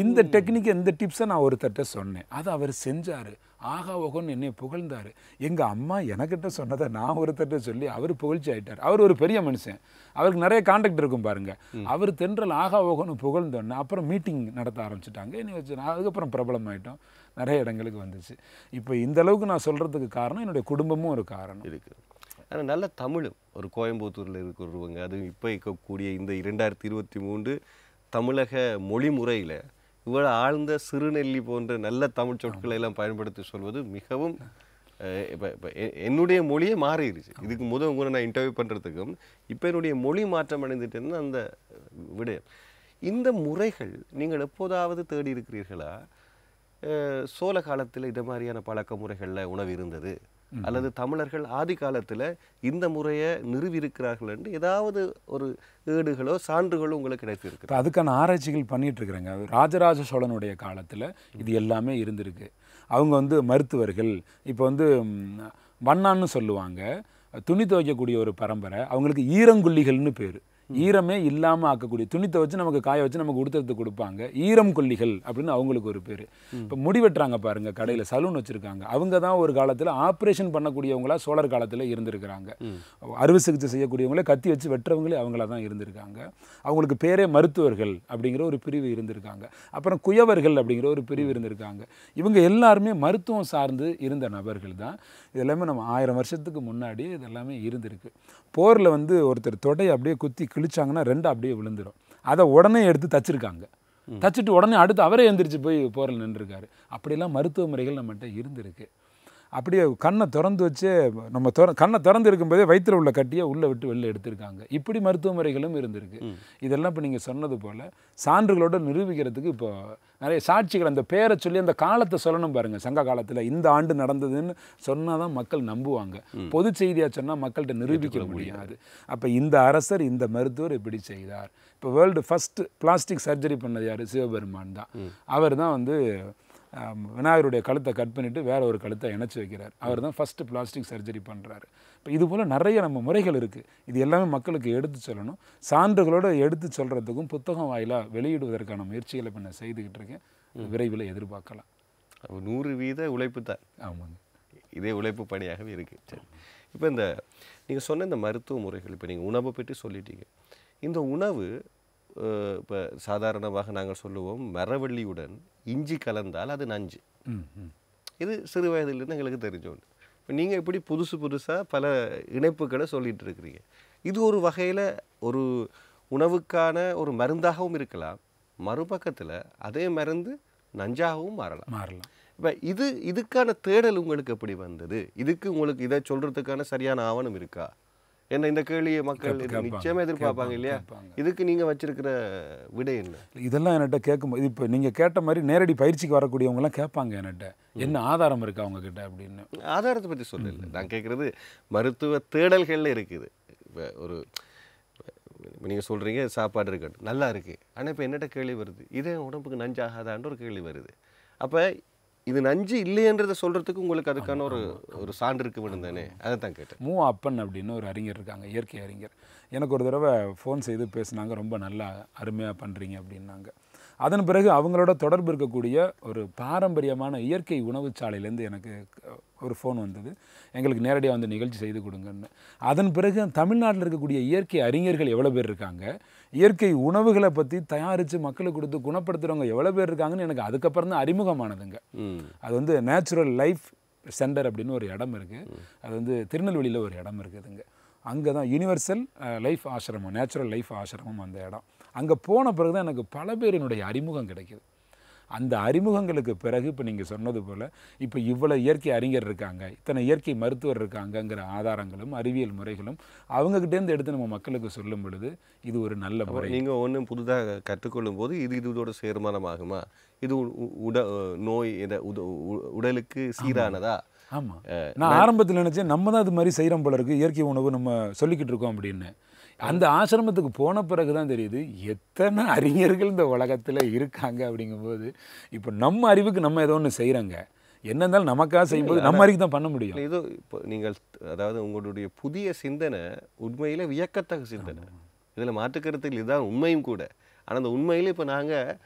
இந்த டெக்னிக் இந்த டிப்ஸை நான் ஒருத்தர்கிட்ட சொன்னேன். அதை அவர் செஞ்சார். ஆகா ஓகோன்னு என்னை புகழ்ந்தார். எங்கள் அம்மா எனக்கிட்ட சொன்னதை நான் ஒருத்தர்கிட்ட சொல்லி அவர் புகழ்ச்சி ஆயிட்டார். அவர் ஒரு பெரிய மனுஷன். அவருக்கு நிறைய காண்டாக்ட் இருக்கும் பாருங்க. அவர் தென்றல் ஆகா ஓகோன்னு புகழ்ந்தோன்னே அப்புறம் மீட்டிங் நடத்த ஆரம்பிச்சிட்டாங்க. என்னை வச்சு நான் அதுக்கப்புறம் பிரபலம் ஆயிட்டோம் நிறைய இடங்களுக்கு வந்துச்சு. இப்போ இந்த அளவுக்கு நான் சொல்கிறதுக்கு காரணம் என்னுடைய குடும்பமும் ஒரு காரணம். இருக்கு. ஆனால் நல்ல தமிழும். ஒரு கோயம்புத்தூரில் இருக்கிறவங்க அது இப்போ இருக்கக்கூடிய இந்த இரண்டாயிரத்தி இருபத்தி மூன்று தமிழக மொழி முறையில் இவ்வளவு ஆழ்ந்த சிறுநெல்லி போன்ற நல்ல தமிழ் சொற்களை எல்லாம் பயன்படுத்தி சொல்வது மிகவும் இப்போ இப்போ எ- என்னுடைய மொழியே மாறிடுச்சு. இதுக்கு முதல் உங்களை நான் இன்டர்வியூ பண்ணுறதுக்கும் இப்போ என்னுடைய மொழி மாற்றம் அடைந்துட்டேன்னு அந்த விடயம். இந்த முறைகள் நீங்கள் எப்போதாவது தேடி இருக்கிறீர்களா? சோழ காலத்தில் இந்த மாதிரியான பழக்க முறைகளில் உணவு இருந்தது. அல்லது தமிழர்கள் ஆதி காலத்தில் இந்த முறையை நிறுவியிருக்கிறார்கள் என்று ஏதாவது ஒரு ஏடுகளோ சான்றுகளோ உங்களுக்கு கிடைத்திருக்கு. அதுக்கான ஆராய்ச்சிகள் பண்ணிட்டு இருக்கிறாங்க ராஜராஜ சோழனுடைய காலத்தில் இது எல்லாமே இருந்திருக்கு. அவங்க வந்து மருத்துவர்கள் இப்போ வந்து வண்ணான்னு சொல்லுவாங்க. துணி துவைக்கக்கூடிய ஒரு பரம்பரை அவங்களுக்கு ஈரங்குள்ளிகள்னு பேர். ஈரமே இல்லாமல் ஆக்கக்கூடிய துணி துவைச்சு நமக்கு காய வச்சு நமக்கு உடுத்துறது கொடுப்பாங்க. ஈரம் கொல்லிகள் அப்படின்னு அவங்களுக்கு ஒரு பேர். இப்போ முடி வெட்டுறாங்க பாருங்க கடையில் சலூன் வச்சுருக்காங்க. அவங்க தான் ஒரு காலத்தில் ஆப்ரேஷன் பண்ணக்கூடியவங்களா சோழர் காலத்தில் இருந்திருக்கிறாங்க. அறுவை சிகிச்சை செய்யக்கூடியவங்களே கத்தி வச்சு வெட்டுறவங்களே அவங்களா தான் இருந்திருக்காங்க. அவங்களுக்கு பேரே மருத்துவர்கள் அப்படிங்கிற ஒரு பிரிவு இருந்திருக்காங்க. அப்புறம் குயவர்கள் அப்படிங்கிற ஒரு பிரிவு இருந்திருக்காங்க. இவங்க எல்லாருமே மருத்துவம் சார்ந்து இருந்த நபர்கள் தான். இது எல்லாமே நம்ம ஆயிரம் வருஷத்துக்கு முன்னாடி இது எல்லாமே இருந்திருக்கு. போரில் வந்து ஒருத்தர் தொடையை அப்படியே குத்தி கிழிச்சாங்கன்னா ரெண்டு அப்படியே விழுந்துடும் அதை உடனே எடுத்து தச்சிருக்காங்க. தச்சுட்டு உடனே அடுத்து அவரே எழுந்திரிச்சு போய் போரில் நின்றுருக்காரு. அப்படிலாம் மருத்துவ முறைகள் நம்மகிட்ட இருந்திருக்கு. அப்படியே கண்ணை திறந்து வச்சே நம்ம திற கண்ணை திறந்து இருக்கும்போதே வயிற்றில் உள்ள கட்டியை உள்ளே விட்டு வெளில எடுத்திருக்காங்க. இப்படி மருத்துவ முறைகளும் இருந்திருக்கு இதெல்லாம் இப்போ நீங்கள் சொன்னது போல் சான்றுகளோட நிரூபிக்கிறதுக்கு இப்போ நிறைய சாட்சிகள் அந்த பேரை சொல்லி அந்த காலத்தை சொல்லணும் பாருங்க. சங்க காலத்தில் இந்த ஆண்டு நடந்ததுன்னு சொன்னால் தான் மக்கள் நம்புவாங்க. பொது செய்தியாக சொன்னால் மக்கள்கிட்ட நிரூபிக்க முடியாது. அப்போ இந்த அரசர் இந்த மருத்துவர் இப்படி செய்தார். இப்போ வேர்ல்டு ஃபர்ஸ்ட் பிளாஸ்டிக் சர்ஜரி பண்ணது யார்? சிவபெருமான் தான். அவர் தான் வந்து விநாயகருடைய கழுத்தை கட் பண்ணிட்டு வேற ஒரு கழுத்தை இணைச்சி வைக்கிறார். அவர் தான் ஃபஸ்ட்டு பிளாஸ்டிக் சர்ஜரி பண்ணுறாரு இப்போ இது போல் நிறைய நம்ம முறைகள் இருக்குது இது எல்லாமே மக்களுக்கு எடுத்து சொல்லணும். சான்றுகளோடு எடுத்து சொல்கிறதுக்கும் புத்தகம் வாயிலாக வெளியிடுவதற்கான முயற்சிகளை இப்போ நான் செய்துக்கிட்டு இருக்கேன். விரைவில் எதிர்பார்க்கலாம். நூறு வீத உழைப்பு தான். ஆமாங்க. இதே உழைப்பு பணியாகவே இருக்கு. சரி. இப்போ இந்த நீங்கள் சொன்ன இந்த மருத்துவ முறைகள் இப்போ நீங்கள் உணவை பற்றி சொல்லிட்டீங்க. இந்த உணவு இப்போ சாதாரணமாக நாங்கள் சொல்லுவோம் மரவள்ளியுடன் இஞ்சி கலந்தால் அது நஞ்சு. இது சிறு வயதிலிருந்து எங்களுக்கு தெரிஞ்ச ஒன்று இப்போ நீங்கள் இப்படி புதுசு புதுசாக பல இணைப்புகளை சொல்லிட்டு இருக்கிறீங்க. இது ஒரு வகையில் ஒரு உணவுக்கான ஒரு மருந்தாகவும் இருக்கலாம். மறுபக்கத்தில் அதே மருந்து நஞ்சாகவும் மாறலாம். மாறலாம். இப்போ இது இதுக்கான தேடல் உங்களுக்கு எப்படி வந்தது? இதுக்கு உங்களுக்கு இதை சொல்கிறதுக்கான சரியான ஆவணம் இருக்கா? ஏன்னா இந்த கேள்வியை மக்கள் நிச்சயமா எதிர்பார்ப்பாங்க இல்லையா. இதுக்கு நீங்கள் வச்சிருக்கிற விடை என்ன? இதெல்லாம் என்கிட்ட கேட்கும்போது இப்போ நீங்கள் கேட்ட மாதிரி நேரடி பயிற்சிக்கு வரக்கூடியவங்கலாம் கேட்பாங்க என்கிட்ட. என்ன ஆதாரம் இருக்கா அவங்கக்கிட்ட அப்படின்னு. ஆதாரத்தை பற்றி சொல்லல. நான் கேட்குறது மருத்துவ தேடல்கள்ல இருக்குது. இப்போ ஒரு நீங்கள் சொல்கிறீங்க சாப்பாடு இருக்கட்டும். நல்லா இருக்குது ஆனால் இப்போ என்னட்ட கேள்வி வருது? இதே உடம்புக்கு நஞ்சாகாதான்ற ஒரு கேள்வி வருது. அப்போ இது நஞ்சு இல்லைன்றதை சொல்கிறதுக்கு உங்களுக்கு அதுக்கான ஒரு ஒரு சான்று இருக்கு வேணும் தானே அதை தான் கேட்டேன். மூ அப்பன் அப்படின்னு ஒரு அறிஞர் இருக்காங்க இயற்கை அறிஞர். எனக்கு ஒரு தடவை ஃபோன் செய்து பேசுனாங்க ரொம்ப நல்லா அருமையாக பண்ணுறீங்க அப்படின்னாங்க. அதன் பிறகு அவங்களோட தொடர்பு இருக்கக்கூடிய ஒரு பாரம்பரியமான இயற்கை உணவுச்சாலையிலேருந்து எனக்கு க- ஒரு ஃபோன் வந்தது. எங்களுக்கு நேரடியாக வந்து நிகழ்ச்சி செய்து கொடுங்கன்னு. அதன் பிறகு தமிழ்நாட்டில் இருக்கக்கூடிய இயற்கை அறிஞர்கள் எவ்வளோ பேர் இருக்காங்க? இயற்கை உணவுகளை பற்றி தயாரித்து மக்களுக்கு கொடுத்து குணப்படுத்துகிறவங்க எவ்வளோ பேர் இருக்காங்கன்னு எனக்கு அதுக்கப்புறம் தான் அறிமுகமானதுங்க. அது வந்து நேச்சுரல் லைஃப் சென்டர் அப்படின்னு ஒரு இடம் இருக்குது அது வந்து திருநெல்வேலியில் ஒரு இடம் இருக்குதுங்க. அங்கே தான் யூனிவர்சல் லைஃப் ஆசிரமம் நேச்சுரல் லைஃப் ஆசிரமம் அந்த இடம். அங்கே போன பிறகு தான் எனக்கு பல பேரினுடைய அறிமுகம் கிடைக்குது. அந்த அறிமுகங்களுக்கு பிறகு இப்போ நீங்கள் சொன்னது போல் இப்போ இவ்வளோ இயற்கை அறிஞர் இருக்காங்க இத்தனை இயற்கை மருத்துவர் இருக்காங்கங்கிற ஆதாரங்களும் அறிவியல் முறைகளும் அவங்கக்கிட்டேருந்து எடுத்து நம்ம மக்களுக்கு சொல்லும் பொழுது இது ஒரு நல்ல முறை. நீங்கள் ஒன்றும் புதுதாக கற்றுக்கொள்ளும் போது இது இது இதோட சேர்மானமாகுமா? இது உட நோய் உடலுக்கு சீரானதா? ஆமாம் நான் ஆரம்பத்தில் நினச்சேன் நம்ம தான் இது மாதிரி செய்கிறோம் போல இருக்கு இயற்கை உணவு நம்ம சொல்லிக்கிட்டு இருக்கோம் அப்படின்னு. அந்த ஆசிரமத்துக்கு போன பிறகு தான் தெரியுது எத்தனை அறிஞர்கள் இந்த உலகத்தில் இருக்காங்க அப்படிங்கும்போது இப்போ நம்ம அறிவுக்கு நம்ம ஏதோ ஒன்று செய்கிறோங்க என்ன இருந்தாலும் நமக்காக செய்யும்போது நம்ம அறிவுக்கு தான் பண்ண முடியும். ஏதோ இப்போ நீங்கள் அதாவது உங்களுடைய புதிய சிந்தனை உண்மையில் வியக்கத்தக்க சிந்தனை. இதில் மாற்றுக்கருத்துகள் இதுதான் உண்மையும் கூட. ஆனால் அந்த உண்மையில இப்போ நாங்கள்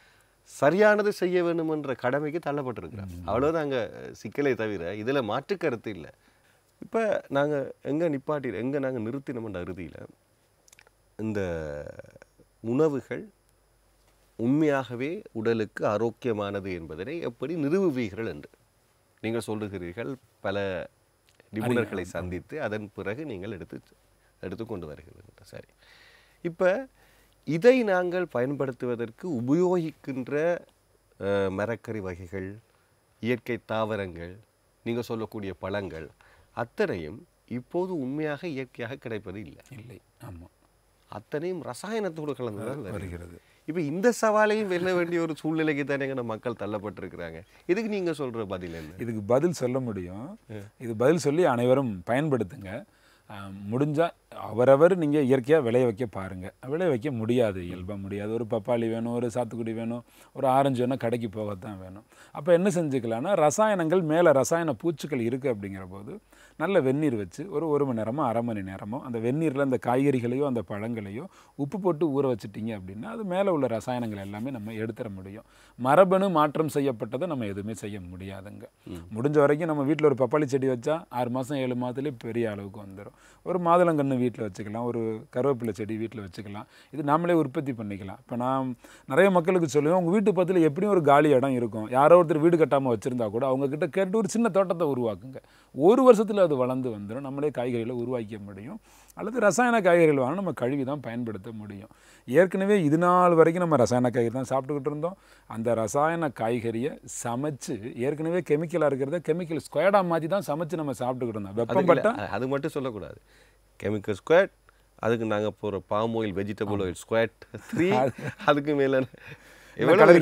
சரியானது செய்ய வேண்டுமென்ற கடமைக்கு தள்ளப்பட்டிருக்கிறோம். அவ்வளோதான் அங்கே சிக்கலே தவிர இதில் மாற்றுக்கருத்து இல்லை. இப்போ நாங்கள் எங்கே நிப்பாட்டி எங்கே நாங்கள் நிறுத்தினோம்ன்ற அறுதியில் இந்த உணவுகள் உண்மையாகவே உடலுக்கு ஆரோக்கியமானது என்பதனை எப்படி நிறுவுவீர்கள் என்று. நீங்கள் சொல்லுகிறீர்கள் பல நிபுணர்களை சந்தித்து அதன் பிறகு நீங்கள் எடுத்து எடுத்துக்கொண்டு வருகிறீர்கள் சரி. இப்போ இதை நாங்கள் பயன்படுத்துவதற்கு உபயோகிக்கின்ற மரக்கறி வகைகள் இயற்கை தாவரங்கள் நீங்கள் சொல்லக்கூடிய பழங்கள் அத்தனையும் இப்போது உண்மையாக இயற்கையாக கிடைப்பது இல்லை. இல்லை. ஆமாம் அத்தனையும் ரசாயனத்தோடு கலந்து தான் வருகிறது. இப்போ இந்த சவாலையும் வெல்ல வேண்டிய ஒரு சூழ்நிலைக்கு தானே நம்ம மக்கள் தள்ளப்பட்டிருக்கிறாங்க. இதுக்கு நீங்க சொல்ற பதில் என்ன? இதுக்கு பதில் சொல்ல முடியும். இது பதில் சொல்லி அனைவரும் பயன்படுத்துங்க. ஆஹ் முடிஞ்சா அவரவர் நீங்கள் இயற்கையாக விளைய வைக்க பாருங்கள் விளைய வைக்க முடியாது. இயல்பாக முடியாது. ஒரு பப்பாளி வேணும் ஒரு சாத்துக்குடி வேணும் ஒரு ஆரஞ்சு வேணும் கடைக்கு போகத்தான் வேணும். அப்போ என்ன செஞ்சுக்கலாம்னா ரசாயனங்கள் மேலே ரசாயன பூச்சிகள் இருக்குது அப்படிங்கிற போது நல்ல வெந்நீர் வச்சு ஒரு ஒரு மணி நேரமோ அரை மணி நேரமோ அந்த வெந்நீரில் அந்த காய்கறிகளையோ அந்த பழங்களையோ உப்பு போட்டு ஊற வச்சிட்டிங்க அப்படின்னா அது மேலே உள்ள ரசாயனங்கள் எல்லாமே நம்ம எடுத்துட முடியும். மரபணு மாற்றம் செய்யப்பட்டதை நம்ம எதுவுமே செய்ய முடியாதுங்க. முடிஞ்ச வரைக்கும் நம்ம வீட்டில் ஒரு பப்பாளி செடி வச்சா ஆறு மாதம் ஏழு மாதத்துலேயே பெரிய அளவுக்கு வந்துடும் ஒரு மாதுளங்கன்று வீட்டில் வச்சுக்கலாம் ஒரு கருவேப்பிலை செடி வீட்டில் வச்சுக்கலாம். இது நாமளே உற்பத்தி பண்ணிக்கலாம். இப்போ நான் நிறைய மக்களுக்கு சொல்லுவேன் உங்கள் வீட்டு பக்கத்தில் எப்படியும் ஒரு காலி இடம் இருக்கும். யாரோ ஒருத்தர் வீடு கட்டாமல் வச்சுருந்தா கூட அவங்க கிட்ட கேட்டு ஒரு சின்ன தோட்டத்தை உருவாக்குங்க. ஒரு வருஷத்தில் அது வளர்ந்து வந்துடும் நம்மளே காய்கறிகளை உருவாக்க முடியும். அல்லது ரசாயன காய்கறிகள் வாங்க நம்ம கழுவி தான் பயன்படுத்த முடியும். ஏற்கனவே இது நாள் வரைக்கும் நம்ம ரசாயன காய்கறி தான் சாப்பிட்டுக்கிட்டு இருந்தோம். அந்த ரசாயன காய்கறியை சமைச்சு ஏற்கனவே கெமிக்கலாக இருக்கிறத கெமிக்கல் ஸ்கொயர்டாக மாற்றி தான் சமைச்சு நம்ம சாப்பிட்டுக்கிட்டு இருந்தோம். வெப்பம் அது மட்டும் சொல்லக்கூடாது. கெமிக்கல் ஸ்கொயட் அதுக்கு நாங்கள் போகிற பாம் ஆயில் வெஜிடபிள் ஆயில் ஸ்கொயட் த்ரீ அதுக்கு மேலே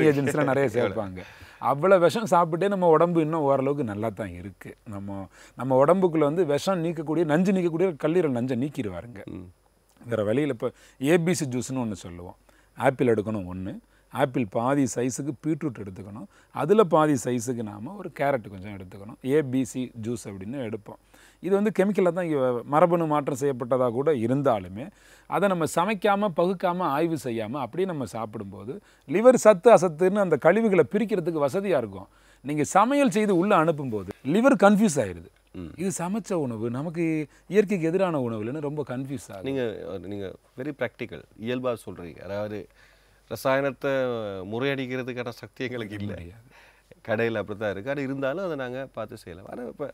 ஏஜென்ட்ஸ்லாம் நிறைய சேர்ப்பாங்க. அவ்வளோ விஷம் சாப்பிட்டே நம்ம உடம்பு இன்னும் ஓரளவுக்கு நல்லா தான் இருக்குது நம்ம நம்ம உடம்புக்குள்ள வந்து விஷம் நீக்கக்கூடிய நஞ்சு நீக்கக்கூடிய கல்லீரல் நஞ்சை நீக்கிடுவாருங்க. வேறு வழியில் இப்போ ஏபிசி ஜூஸ்னு ஒன்று சொல்லுவோம். ஆப்பிள் எடுக்கணும் ஒன்று ஆப்பிள் பாதி சைஸுக்கு பீட்ரூட் எடுத்துக்கணும். அதில் பாதி சைஸுக்கு நாம் ஒரு கேரட் கொஞ்சம் எடுத்துக்கணும். ஏபிசி ஜூஸ் அப்படின்னு எடுப்போம். இது வந்து கெமிக்கலாக தான் இங்க மரபணு மாற்றம் செய்யப்பட்டதாக கூட இருந்தாலுமே அதை நம்ம சமைக்காமல் பகுக்காமல் ஆய்வு செய்யாமல் அப்படியே நம்ம சாப்பிடும்போது லிவர் சத்து அசத்துன்னு அந்த கழிவுகளை பிரிக்கிறதுக்கு வசதியாக இருக்கும். நீங்கள் சமையல் செய்து உள்ளே அனுப்பும்போது லிவர் கன்ஃபியூஸ் ஆயிடுது இது சமைச்ச உணவு நமக்கு இயற்கைக்கு எதிரான உணவு இல்லைன்னு ரொம்ப கன்ஃபியூஸ் ஆகுது. நீங்கள் நீங்கள் வெரி ப்ராக்டிக்கல் இயல்பாக சொல்கிறீங்க அதாவது ரசாயனத்தை முறையடிக்கிறதுக்கான சக்தி எங்களுக்கு இல்லை. கடையில் அப்படி தான் இருக்குது அது இருந்தாலும் அதை நாங்கள் பார்த்து செய்யலாம். ஆனால் இப்போ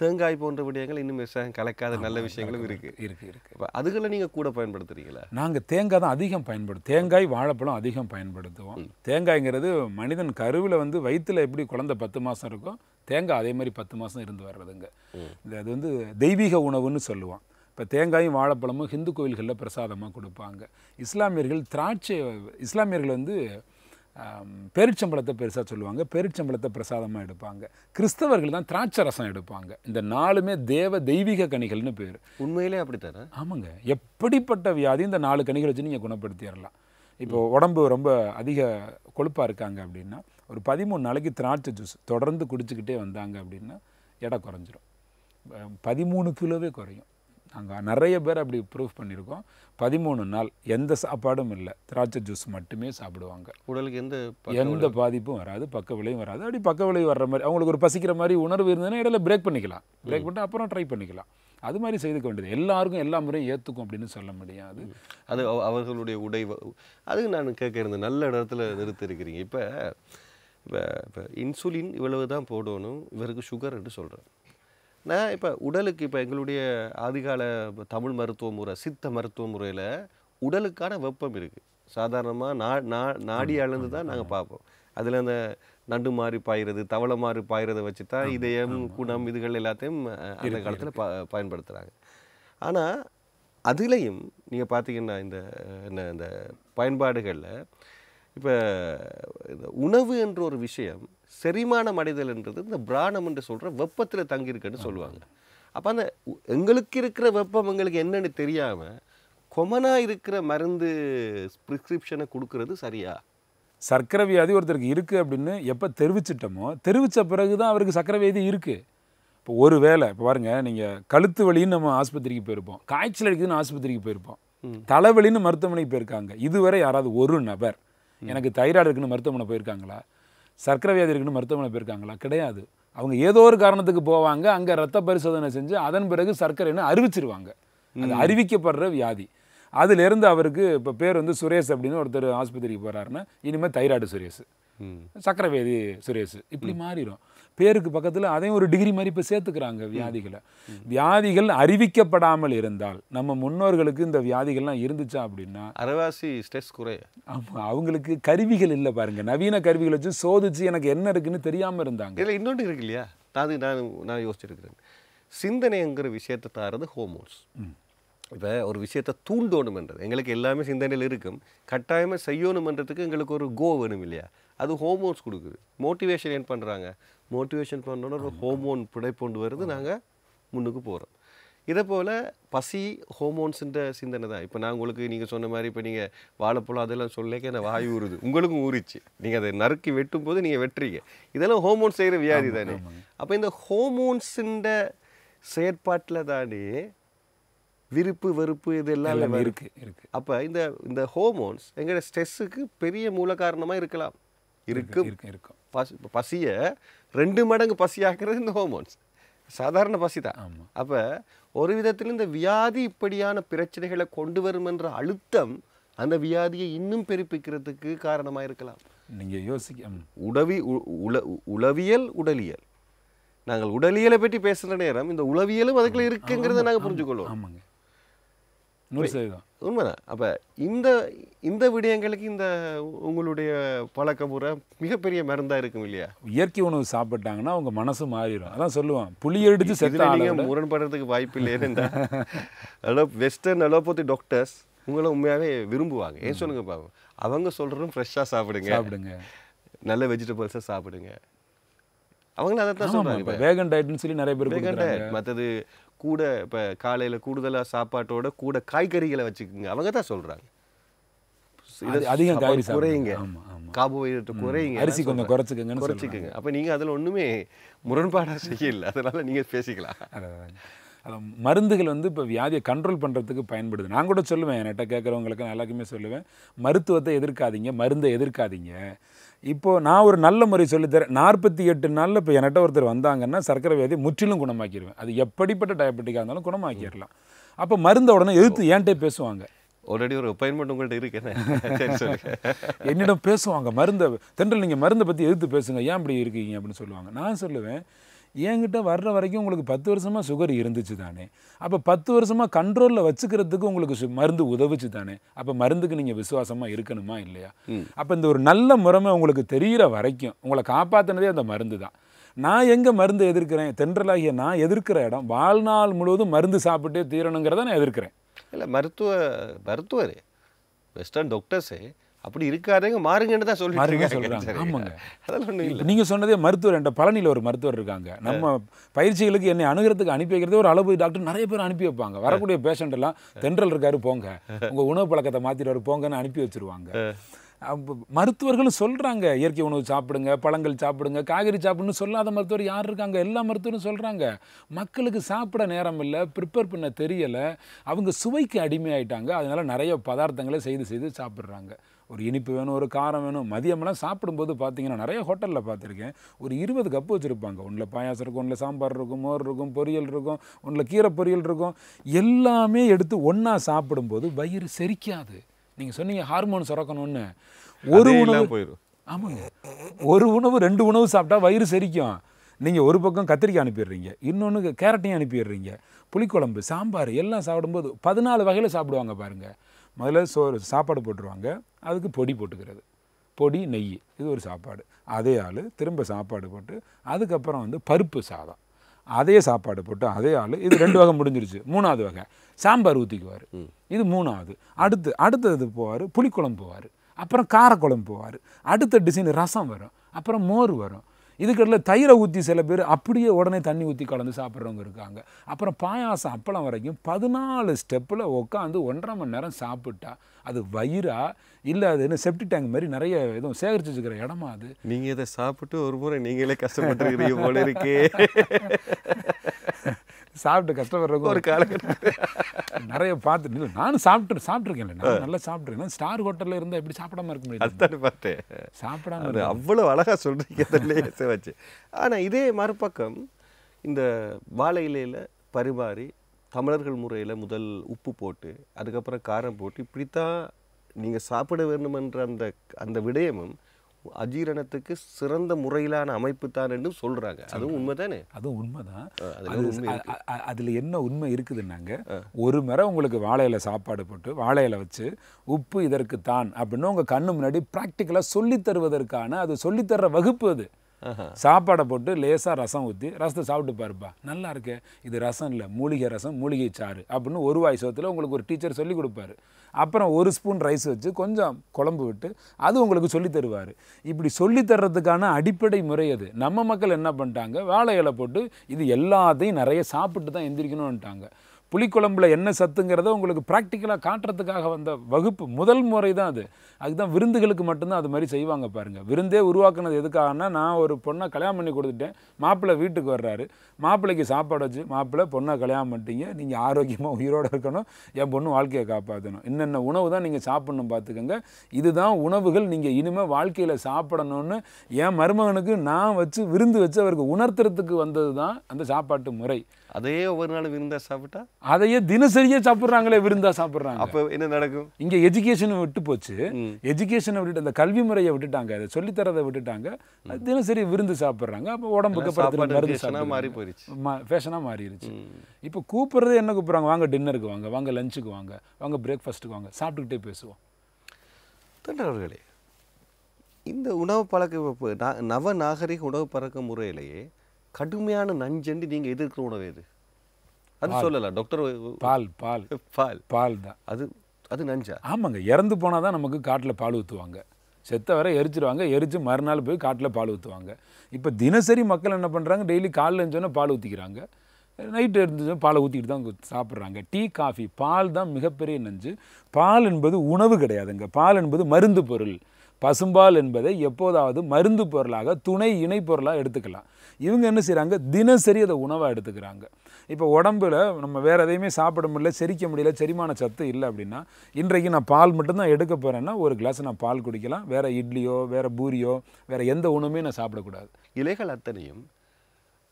தேங்காய் போன்ற விடயங்கள் இன்னும் விவசாயம் கலக்காத நல்ல விஷயங்களும் இருக்குது இருக்கு. இருக்கு இப்போ அதுகளை நீங்கள் கூட பயன்படுத்துறீங்களா? நாங்கள் தேங்காய் தான் அதிகம் பயன்படுத்தும் தேங்காய் வாழைப்பழம் அதிகம் பயன்படுத்துவோம். தேங்காய்ங்கிறது மனிதன் கருவில் வந்து வயித்துல எப்படி குழந்தை பத்து மாதம் இருக்கோ தேங்காய் அதே மாதிரி பத்து மாதம் இருந்து வர்றதுங்க. இது அது வந்து தெய்வீக உணவுன்னு சொல்லுவோம். இப்போ தேங்காயும் வாழைப்பழமும் ஹிந்து கோயில்களில் பிரசாதமாக கொடுப்பாங்க. இஸ்லாமியர்கள் திராட்சை இஸ்லாமியர்கள் வந்து ஆம், பேரிச்சம்பழத்தை பெருசாக சொல்லுவாங்க பேரிச்சம்பழத்தை பிரசாதமாக எடுப்பாங்க. கிறிஸ்தவர்கள் தான் திராட்சை ரசம் எடுப்பாங்க. இந்த நாலுமே தேவ தெய்வீக கனிகள்னு பேர். உண்மையிலே அப்படித்தானே? ஆமாங்க. எப்படிப்பட்ட வியாதி இந்த நாலு கனிகளை வச்சு நீங்கள் குணப்படுத்திடலாம். இப்போ உடம்பு ரொம்ப அதிக கொழுப்பாக இருக்காங்க அப்படின்னா ஒரு பதிமூணு நாளைக்கு திராட்சை ஜூஸ் தொடர்ந்து குடிச்சுக்கிட்டே வந்தாங்க அப்படின்னா எடை குறைஞ்சிரும். பதிமூணு கிலோவே குறையும். நாங்கள் நிறைய பேர் அப்படி ப்ரூஃப் பண்ணியிருக்கோம். பதிமூணு நாள் எந்த சாப்பாடும் இல்லை. திராட்சை ஜூஸ் மட்டுமே சாப்பிடுவாங்க. உடலுக்கு எந்த எந்த பாதிப்பும் வராது. பக்க விளைவும் வராது. அப்படி பக்க விளைவு வர்ற மாதிரி அவங்களுக்கு ஒரு பசிக்கிற மாதிரி உணர்வு இருந்ததுன்னா இடையில பிரேக் பண்ணிக்கலாம். பிரேக் பண்ணிட்டு அப்புறம் ட்ரை பண்ணிக்கலாம். அது மாதிரி செய்துக்க வேண்டியது. எல்லாருக்கும் எல்லா முறையும் ஏற்றுக்கும் அப்படின்னு சொல்ல முடியாது. அது அவ- அவர்களுடைய உடை அது நான் கேட்க இருந்தேன். நல்ல இடத்துல நிறுத்தி இருக்கிறீங்க. இப்போ இப்போ இப்போ இன்சுலின் இவ்வளவு தான் போடணும். இவருக்கு சுகர் என்று சொல்கிறேன் நான் இப்போ உடலுக்கு இப்போ எங்களுடைய ஆதிகால ப- தமிழ் மருத்துவ முறை சித்த மருத்துவ முறையில் உடலுக்கான வெப்பம் இருக்குது சாதாரணமாக நா நா நாடி அளந்து தான் நாங்கள் பார்ப்போம். அதில் அந்த நண்டு மாறி பாயிறது தவளை மாறி பாயிறதை வச்சு தான் இதயம் குணம் இதுகள் எல்லாத்தையும் அந்த காலத்தில் ப பயன்படுத்துகிறாங்க ஆனால் அதுலேயும் நீங்கள் பார்த்தீங்கன்னா இந்த என்ன இந்த பயன்பாடுகளில் இப்போ இந்த உணவு என்ற ஒரு விஷயம் செரிமானம் அடைதல்ன்றது இந்த பிராணம் என்று சொல்கிற வெப்பத்தில் தங்கியிருக்குன்னு சொல்லுவாங்க. அப்போ அந்த எங்களுக்கு இருக்கிற வெப்பம் எங்களுக்கு என்னன்னு தெரியாமல் கொமனாக இருக்கிற மருந்து ப்ரிஸ்கிரிப்ஷனை கொடுக்கறது சரியா? சர்க்கரை வியாதி ஒருத்தருக்கு இருக்குது அப்படின்னு எப்போ தெரிவிச்சிட்டோமோ தெரிவித்த பிறகு தான் அவருக்கு சர்க்கரை வியாதி இருக்குது இப்போ ஒரு வேளை இப்போ பாருங்க நீங்கள் கழுத்து வலின்னு நம்ம ஆஸ்பத்திரிக்கு போயிருப்போம் காய்ச்சல் அடிக்குதுன்னு ஆஸ்பத்திரிக்கு போயிருப்போம் தலைவலின்னு மருத்துவமனைக்கு போயிருக்காங்க. இதுவரை யாராவது ஒரு நபர் எனக்கு தைராய்டு இருக்குன்னு மருத்துவமனை போயிருக்காங்களா? சர்க்கரை வியாதி இருக்குன்னு மருத்துவமனை போயிருக்காங்களா? கிடையாது. அவங்க ஏதோ ஒரு காரணத்துக்கு போவாங்க அங்கே ரத்த பரிசோதனை செஞ்சு அதன் பிறகு சர்க்கரைன்னு அறிவிச்சிருவாங்க. அது அறிவிக்கப்படுற வியாதி. அதிலிருந்து அவருக்கு இப்போ பேர் வந்து சுரேஷ் அப்படின்னு ஒருத்தர் ஆஸ்பத்திரிக்கு போகிறாருன்னா இனிமேல் தைராய்டு சுரேஷ். ம். சக்கரை வியாதி சுரேஷ். இப்படி மாறிடும் பேருக்கு பக்கத்தில் அதையும் ஒரு டிகிரி மாதிரி இப்போ சேர்த்துக்கிறாங்க வியாதிகளை. வியாதிகள் அறிவிக்கப்படாமல் இருந்தால் நம்ம முன்னோர்களுக்கு இந்த வியாதிகள்லாம் இருந்துச்சா அப்படின்னா அரைவாசி ஸ்ட்ரெஸ் குறைய. ஆமா அவங்களுக்கு கருவிகள் இல்லை பாருங்க. நவீன கருவிகளை வச்சு சோதிச்சு எனக்கு என்ன இருக்குன்னு தெரியாமல் இருந்தாங்க. இதில் இன்னொன்று இருக்கு இல்லையா? அது நான் நான் யோசிச்சிருக்கிறேன். சிந்தனைங்கிற விஷயத்தை தாரது ஹோமோன்ஸ் இப்போ ஒரு விஷயத்தை தூண்டணுமென்றது எங்களுக்கு எல்லாமே சிந்தனையில் இருக்கும். கட்டாயமாக செய்யணுமென்றதுக்கு எங்களுக்கு ஒரு கோ வேணும் இல்லையா? அது ஹோமோன்ஸ் கொடுக்குது. மோட்டிவேஷன் ஏன் பண்ணுறாங்க மோட்டிவேஷன் பண்ணோன்னா ஒரு ஹோமோன் பிடைப்பொண்டு வருது நாங்கள் முன்னுக்கு போகிறோம் இதே போல் பசி ஹோமோன்ஸுன்ற சிந்தனை தான். இப்போ நான் உங்களுக்கு நீங்கள் சொன்ன மாதிரி இப்போ நீங்கள் வாழைப்பழம் அதெல்லாம் சொல்லிக்க என்ன வாயு ஊறுது. உங்களுக்கும் ஊறிச்சு. நீங்கள் அதை நறுக்கி வெட்டும் போது நீங்கள் வெட்டுறீங்க. இதெல்லாம் ஹோமோன்ஸ் செய்கிற வியாதி தானே. அப்போ இந்த ஹோமோன்ஸுன்ற செயற்பாட்டில் தானே விருப்பு வெறுப்பு இது எல்லாமே. இருக்கு இருக்கு. அப்போ இந்த இந்த ஹோமோன்ஸ் எங்களோட ஸ்ட்ரெஸ்ஸுக்கு பெரிய மூல காரணமாக இருக்கலாம் இருக்கும் இருக்கு இருக்கும். பசி பசியை ரெண்டு மடங்கு பசியாக்குறது இந்த ஹோமோன்ஸ் சாதாரண பசி தான். அப்போ ஒரு விதத்தில் இந்த வியாதி இப்படியான பிரச்சனைகளை கொண்டு வரும் என்ற அழுத்தம் அந்த வியாதியை இன்னும் பெருப்பிக்கிறதுக்கு காரணமாக இருக்கலாம். நீங்க யோசிக்க. உடவி உ- உள உளவியல் உடலியல். நாங்கள் உடலியலை பற்றி பேசுகிற நேரம் இந்த உளவியலும் அதுக்குள்ள இருக்குங்கிறத நாங்கள் புரிஞ்சுக்கொள்வோம். ஆமாங்க. நூறு சதவீதம். உண்மைதான். அப்போ இந்த இந்த விடயங்களுக்கு இந்த உங்களுடைய பழக்க முறை மிகப்பெரிய மருந்தா இருக்கும் இல்லையா? இயற்கை உணவு சாப்பிட்டாங்கன்னா அவங்க மனசு மாறிடும். அதான் சொல்லுவான். புளி எடுத்து செத்த இதுல ஆளை நீங்க விட முரண்படுறதுக்கு வாய்ப்பு இல்லை ஏனென்றா அலோ வெஸ்டர்ன் அலோபதி டாக்டர்ஸ் உங்களை உண்மையாவே விரும்புவாங்க. ஏன் சொல்லுங்க பாப்போம் அவங்க சொல்றதும் ஃப்ரெஷ்ஷாக சாப்பிடுங்க. சாப்பிடுங்க. நல்ல வெஜிடபிள்ஸை சாப்பிடுங்க. அவங்களும் அதை தான் இப்போ வேகன் டயட்னு சொல்லி நிறைய பேர் வேகன் டயட் மற்றது கூட இப்போ காலையில கூடுதலா சாப்பாட்டோட கூட காய்கறிகளை வச்சுக்கோங்க. அவங்க தான் அது- அதிகம் காய்கறி குறையுங்க. கார்போஹைட்ரேட் குறையுங்க. அரிசி கொஞ்சம் சொல்றேன். குறைச்சிக்கங்கன்னு குறைச்சிக்கங்க. அப்ப நீங்க அதுல ஒண்ணுமே முரண்பாடா செய்யல. அதனால நீங்க பேசிக்கலாம். அதான் அது மருந்துகள் வந்து இப்போ வியாதியை கண்ட்ரோல் பண்ணுறதுக்கு பயன்படுது. நான் கூட சொல்லுவேன் என்கிட்ட கேட்குறவங்களுக்கு நான் எல்லாருக்குமே சொல்லுவேன் மருத்துவத்தை எதிர்க்காதீங்க மருந்தை எதிர்க்காதீங்க. இப்போ நான் ஒரு நல்ல முறை சொல்லித்தரேன் நாற்பத்தி எட்டு நாளில் இப்போ என்கிட்ட ஒருத்தர் வந்தாங்கன்னா சர்க்கரை வியாதியை முற்றிலும் குணமாக்கிடுவேன் அது எப்படிப்பட்ட டயபெட்டிக்காக இருந்தாலும் குணமாக்கிடலாம். அப்போ மருந்த உடனே எதிர்த்து ஏன்ட்டே பேசுவாங்க. ஆல்ரெடி ஒரு அப்பாயின்மெண்ட் உங்கள்ட்ட இருக்கு என்ன? சரி சொல்லுங்க என்னிடம் பேசுவாங்க மருந்தை தென்றல் நீங்கள் மருந்தை பற்றி எதிர்த்து பேசுங்க ஏன் இப்படி இருக்கீங்க? அப்படின்னு சொல்லுவாங்க. நான் சொல்லுவேன் என்கிட்ட வர்ற வரைக்கும் உங்களுக்கு பத்து வருஷமாக சுகர் இருந்துச்சு தானே. அப்போ பத்து வருஷமாக கண்ட்ரோலில் வச்சுக்கிறதுக்கு உங்களுக்கு சு- மருந்து உதவுச்சு தானே. அப்போ மருந்துக்கு நீங்கள் விசுவாசமாக இருக்கணுமா இல்லையா? அப்போ இந்த ஒரு நல்ல முறைமை உங்களுக்கு தெரிகிற வரைக்கும் உங்களை காப்பாற்றினதே அந்த மருந்து தான். நான் எங்கே மருந்து எதிர்க்கிறேன்? தென்றலாகிய நான் எதிர்க்கிற இடம் வாழ்நாள் முழுவதும் மருந்து சாப்பிட்டே தீரணுங்கிறத நான் எதிர்க்கிறேன். இல்ல மருத்துவ மருத்துவரே வெஸ்டர்ன் டாக்டர்ஸே அப்படி இருக்காதேங்க மாறுங்கன்னு தான். சொல்றாங்க. சரிங்களா? ஆமாங்க. அதெல்லாம் ஒண்ணும் இல்ல. நீங்கள் சொன்னதே மருத்துவர் என்ற பழனியில் ஒரு மருத்துவர் இருக்காங்க. நம்ம பயிற்சிகளுக்கு என்னை அணுகிறதுக்கு அனுப்பி வைக்கிறதே ஒரு அளவு டாக்டர் நிறைய பேர் அனுப்பி வைப்பாங்க. வரக்கூடிய பேஷண்ட் எல்லாம் தென்றல் இருக்காரு போங்க. உங்கள் உணவு பழக்கத்தை மாற்றிடுவாரு போங்கன்னு அனுப்பி வச்சிருவாங்க. மருத்துவர்களும் சொல்கிறாங்க இயற்கை உணவு சாப்பிடுங்க பழங்கள் சாப்பிடுங்க காய்கறி சாப்பிடுன்னு சொல்லாத மருத்துவர் யார் இருக்காங்க? எல்லா மருத்துவரும் சொல்கிறாங்க மக்களுக்கு சாப்பிட நேரம் இல்லை ப்ரிப்பேர் பண்ண தெரியலை. அவங்க சுவைக்கு அடிமையாயிட்டாங்க. அதனால நிறைய பதார்த்தங்களை செய்து செய்து சாப்பிட்றாங்க. ஒரு இனிப்பு வேணும் ஒரு காரம் வேணும். மதியமெல்லாம் சாப்பிடும்போது பார்த்தீங்கன்னா நிறைய ஹோட்டலில் பார்த்துருக்கேன் ஒரு இருபது கப்பு வச்சுருப்பாங்க. ஒன்றில் பாயாசம் இருக்கும் ஒன்றில் சாம்பார் இருக்கும் மோர் இருக்கும் பொரியல் இருக்கும் ஒன்றில் கீரை பொரியல் இருக்கும். எல்லாமே எடுத்து ஒன்றா சாப்பிடும்போது வயிறு செரிக்காது. நீங்கள் சொன்னீங்க ஹார்மோன் சுரக்கணும்னு. ஒரு உணவு போயிடும் ஆமாங்க. ஒரு உணவு ரெண்டு உணவு சாப்பிட்டா வயிறு செரிக்கும். நீங்கள் ஒரு பக்கம் கத்திரிக்காய் அனுப்பிடுறீங்க இன்னொன்று கேரட்டையும் அனுப்பிடுறீங்க. புளிக்குழம்பு சாம்பார் எல்லாம் சாப்பிடும்போது பதினாலு வகையில் சாப்பிடுவாங்க பாருங்க. முதல்ல சோறு சாப்பாடு போட்டுருவாங்க. அதுக்கு பொடி போட்டுக்கிறது. பொடி நெய் இது ஒரு சாப்பாடு. அதே ஆள் திரும்ப சாப்பாடு போட்டு அதுக்கப்புறம் வந்து பருப்பு சாதம். அதே சாப்பாடு போட்டு அதே ஆள் இது ரெண்டு வகை முடிஞ்சிருச்சு. மூணாவது வகை. சாம்பார் ஊற்றிக்குவார் இது மூணாவது. அடுத்து அடுத்தது போவார் புளிக்குழம்பு போவார். அப்புறம் காரக்குழம்பு போவார். அடுத்த டிசைன் ரசம் வரும். அப்புறம் மோர் வரும். இதுக்கடல தயிரை ஊற்றி சில பேர் அப்படியே உடனே தண்ணி ஊற்றி கலந்து சாப்பிட்றவங்க இருக்காங்க. அப்புறம் பாயாசம் அப்பளம் வரைக்கும் பதினாலு ஸ்டெப்பில் உட்காந்து ஒன்றரை மணி நேரம் சாப்பிட்டா அது வயிறா? இல்லை அது என்ன செப்டி டேங்க் மாதிரி நிறைய எதுவும் சேகரிச்சு வச்சுக்கிற இடமா அது? நீங்க இதை சாப்பிட்டு ஒரு முறை நீங்களே கஷ்டப்பட்டுருக்கிறீங்க போல இருக்கே. சாப்பிட்டு கஷ்டப்படுறவங்க ஒரு காலகட்டத்தில். நிறைய பார்த்துட்டு நானும் சாப்பிட்டு சாப்பிட்ருக்கேன்ல நான் நல்லா சாப்பிட்ருக்கேன் ஸ்டார் ஹோட்டலில் இருந்தால் எப்படி சாப்பிடாம இருக்க முடியாது? அதுதானே பார்த்தேன். சாப்பிடாம அது அவ்வளவு அழகா சொல்றீங்க அதிலே வச்சு. ஆனா இதே மறுபக்கம் இந்த வாழை இலையில பரிமாறி தமிழர்கள் முறையில முதல் உப்பு போட்டு அதுக்கப்புறம் காரம் போட்டு இப்படித்தான் நீங்க சாப்பிட வேண்டுமென்ற அந்த அந்த விடயமும் அஜீரணத்துக்கு சிறந்த முறையிலான அமைப்பு தான் என்று சொல்றாங்க. அதுவும் உண்மைதானே? அதுவும் உண்மைதான். அதுல அது உண்மை அ- அதுல என்ன உண்மை இருக்குதுன்னாங்க ஒரு முறை உங்களுக்கு வாழை இலை சாப்பாடு போட்டு வாழை இலை வச்சு உப்பு இதற்கு தான் அப்படின்னு உங்க கண்ணு முன்னாடி ப்ராக்டிக்கலாக சொல்லித் தருவதற்கான அது சொல்லித்தர்ற வகுப்பு அது. சாப்பாடை போட்டு லேசாக ரசம் ஊற்றி ரசத்தை சாப்பிட்டு பாருப்பா. நல்லா இருக்கே. இது ரசம் இல்லை மூலிகை ரசம் மூலிகை சாறு அப்படின்னு ஒரு வாய் சோத்தில் உங்களுக்கு ஒரு டீச்சர் சொல்லி கொடுப்பாரு. அப்புறம் ஒரு ஸ்பூன் ரைஸ் வச்சு கொஞ்சம் குழம்பு விட்டு அது உங்களுக்கு சொல்லி தருவார். இப்படி சொல்லி தர்றதுக்கான அடிப்படை முறை அது. நம்ம மக்கள் என்ன பண்ணிட்டாங்க? வாழை இலை போட்டு இது எல்லாத்தையும் நிறைய சாப்பிட்டு தான் எந்திரிக்கணும்ன்ட்டாங்க. புளிக்குழம்புல என்ன சத்துங்கிறத உங்களுக்கு ப்ராக்டிக்கலாக காட்டுறதுக்காக வந்த வகுப்பு. முதல் முறை தான் அது. அதுதான் விருந்துகளுக்கு மட்டும்தான் அது மாதிரி செய்வாங்க பாருங்கள் விருந்தே உருவாக்குனது எதுக்காகனா நான் ஒரு பொண்ணை கல்யாணம் பண்ணி கொடுத்துட்டேன். மாப்பிள்ளை வீட்டுக்கு வர்றாரு. மாப்பிள்ளைக்கு சாப்பாடு வச்சு மாப்பிள்ளை பொண்ணை கல்யாணம் பண்ணிட்டீங்க. நீங்கள் ஆரோக்கியமாக உயிரோடு இருக்கணும். என் பொண்ணு வாழ்க்கையை காப்பாற்றணும் இன்னென்ன உணவு தான் நீங்கள் சாப்பிட்ணும் பார்த்துக்கோங்க. இதுதான் உணவுகள். நீங்கள் இனிமேல் வாழ்க்கையில் சாப்பிடணும்னு என் மருமகனுக்கு நான் வச்சு விருந்து வச்சு அவருக்கு உணர்த்துறதுக்கு வந்தது தான் அந்த சாப்பாட்டு முறை. அதே ஒவ்வொரு நாள் விருந்தா சாப்பிட்டா? அதையே தினசரியே சாப்பிட்றாங்களே விருந்தா சாப்பிட்றாங்க. அப்போ என்ன நடக்கும்? இங்கே எஜுகேஷனை விட்டு போச்சு. எஜுகேஷனை விட்டுட்டு அந்த கல்வி முறையை விட்டுட்டாங்க. அதை சொல்லித்தரதை விட்டுட்டாங்க. தினசரி விருந்து சாப்பிட்றாங்க. அப்போ உடம்புக்கு மருந்து மாறி போயிருச்சு. ஃபேஷனாக மாறிடுச்சு இப்போ கூப்பிட்றதே என்ன கூப்பிட்றாங்க? வாங்க டின்னருக்கு வாங்க வாங்க லஞ்சுக்கு வாங்க வாங்க பிரேக்ஃபாஸ்ட்டுக்கு வாங்க. சாப்பிட்டுக்கிட்டே பேசுவோம். தொண்டர்களே இந்த உணவு பழக்க நவ நாகரிக உணவு பழக்க முறையிலேயே கடுமையான நஞ்சென்று நீங்க எதிர்க்கிற உணவு எது? அது சொல்லலாம் டாக்டர் பால் பால். பால். பால் தான். அது அது நஞ்சா? ஆமாங்க இறந்து போனால் தான் நமக்கு காட்டில் பால் ஊற்றுவாங்க செத்த வரை எரிச்சிருவாங்க எரிச்சு மறுநாள் போய் காட்டில் பால் ஊற்றுவாங்க இப்போ தினசரி மக்கள் என்ன பண்ணுறாங்க டெய்லி காலைல இருந்தோன்னே பால் ஊற்றிக்கிறாங்க நைட்டு இருந்துச்சோன்னா பாலை ஊற்றிக்கிட்டு தான் சாப்பிட்றாங்க. டீ காஃபி பால் தான் மிகப்பெரிய நஞ்சு. பால் என்பது உணவு கிடையாதுங்க. பால் என்பது மருந்து பொருள். பசும்பால் என்பதை எப்போதாவது மருந்து பொருளாக துணை இணை பொருளாக எடுத்துக்கலாம். இவங்க என்ன செய்கிறாங்க தினசரி அதை உணவாக எடுத்துக்கிறாங்க. இப்போ உடம்புல நம்ம வேறு எதையுமே சாப்பிட முடியல செரிக்க முடியல செரிமான சத்து இல்லை அப்படின்னா இன்றைக்கு நான் பால் மட்டும்தான் எடுக்க போகிறேன்னா ஒரு கிளாஸ் நான் பால் குடிக்கலாம். வேறு இட்லியோ வேறு பூரியோ வேறு எந்த உணவுமே நான் சாப்பிடக்கூடாது. இலைகள் அத்தனையும்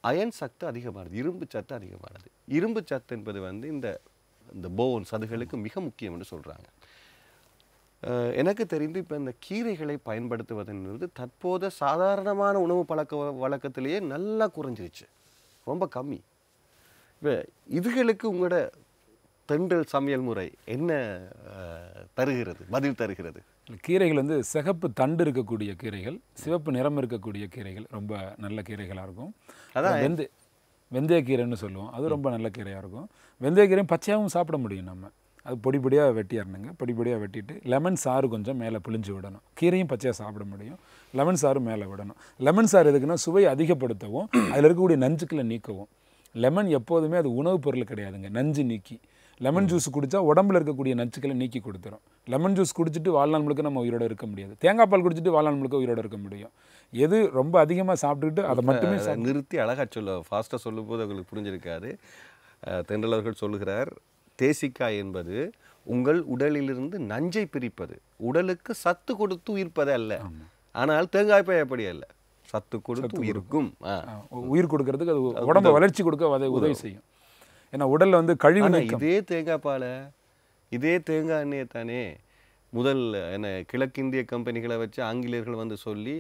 அயன் சத்து அதிகமானது இரும்பு சத்து அதிகமானது. இரும்பு சத்து என்பது வந்து இந்த இந்த போன் சதுகளுக்கு மிக முக்கியம் என்று சொல்கிறாங்க எனக்கு தெரிந்து இப்போ இந்த கீரைகளை பயன்படுத்துவதென்றது தற்போது சாதாரணமான உணவு பழக்க வழக்கத்திலேயே நல்லா குறைஞ்சிருச்சு. ரொம்ப கம்மி. இப்போ இதுகளுக்கு உங்களோட தென்றல் சமையல் முறை என்ன தருகிறது பதில் தருகிறது? கீரைகள் வந்து சிகப்பு தண்டு இருக்கக்கூடிய கீரைகள் சிவப்பு நிறம் இருக்கக்கூடிய கீரைகள் ரொம்ப நல்ல கீரைகளாக இருக்கும். அதான். வெந்தய வெந்தயக்கீரைன்னு சொல்லுவோம். அது ரொம்ப நல்ல கீரையாக இருக்கும். வெந்தயக்கீரையும் பச்சையாகவும் சாப்பிட முடியும் நம்ம. அது பொடி பொடியாக வெட்டிடணுங்க பொடி பொடியாக வெட்டிட்டு லெமன் சாறு கொஞ்சம் மேலே பிழிஞ்சு விடணும். கீரையும் பச்சையாக சாப்பிட முடியும். லெமன் சாறு மேலே விடணும். லெமன் சாறு எதுக்குன்னா சுவை அதிகப்படுத்தவும் அதில் இருக்கக்கூடிய நஞ்சுக்களை நீக்கவும். லெமன் எப்போதுமே அது உணவுப் பொருள் கிடையாதுங்க. நஞ்சு நீக்கி. லெமன் ஜூஸ் குடித்தா உடம்புல இருக்கக்கூடிய நச்சுக்களை நீக்கி கொடுத்துரும். லெமன் ஜூஸ் குடிச்சிட்டு வாழ்நாள் முழுக்க நம்ம உயிரோட இருக்க முடியாது. தேங்காய் பால் குடிச்சிட்டு வாழ்நாள் முழுக்க உயிரோட இருக்க முடியும். எது ரொம்ப அதிகமாக சாப்பிட்டுக்கிட்டு அதை மட்டுமே நிறுத்தி அழகா சொல்ல ஃபாஸ்ட்டாக சொல்லும்போது அவங்களுக்கு புரிஞ்சிருக்காது. அஹ், தென்றல் அவர்கள் சொல்லுகிறார் தேசிக்காய் என்பது உங்கள் உடலிலிருந்து நஞ்சை பிரிப்பது. உடலுக்கு சத்து கொடுத்து உயிர்ப்பது அல்ல. ஆனால் தேங்காய் பாய் அப்படி அல்ல. சத்து கொடுத்து உயிர்க்கும். உயிர் கொடுக்கறதுக்கு அது உடம்ப வளர்ச்சி கொடுக்க அதை உதவி செய்யும். ஏன்னா உடல்ல வந்து கழிவு இதே தேங்காய் பாலை இதே தேங்காய் எண்ணெயை தானே முதல் என்ன கிழக்கிந்திய கம்பெனிகளை வச்சு ஆங்கிலேயர்கள் வந்து சொல்லி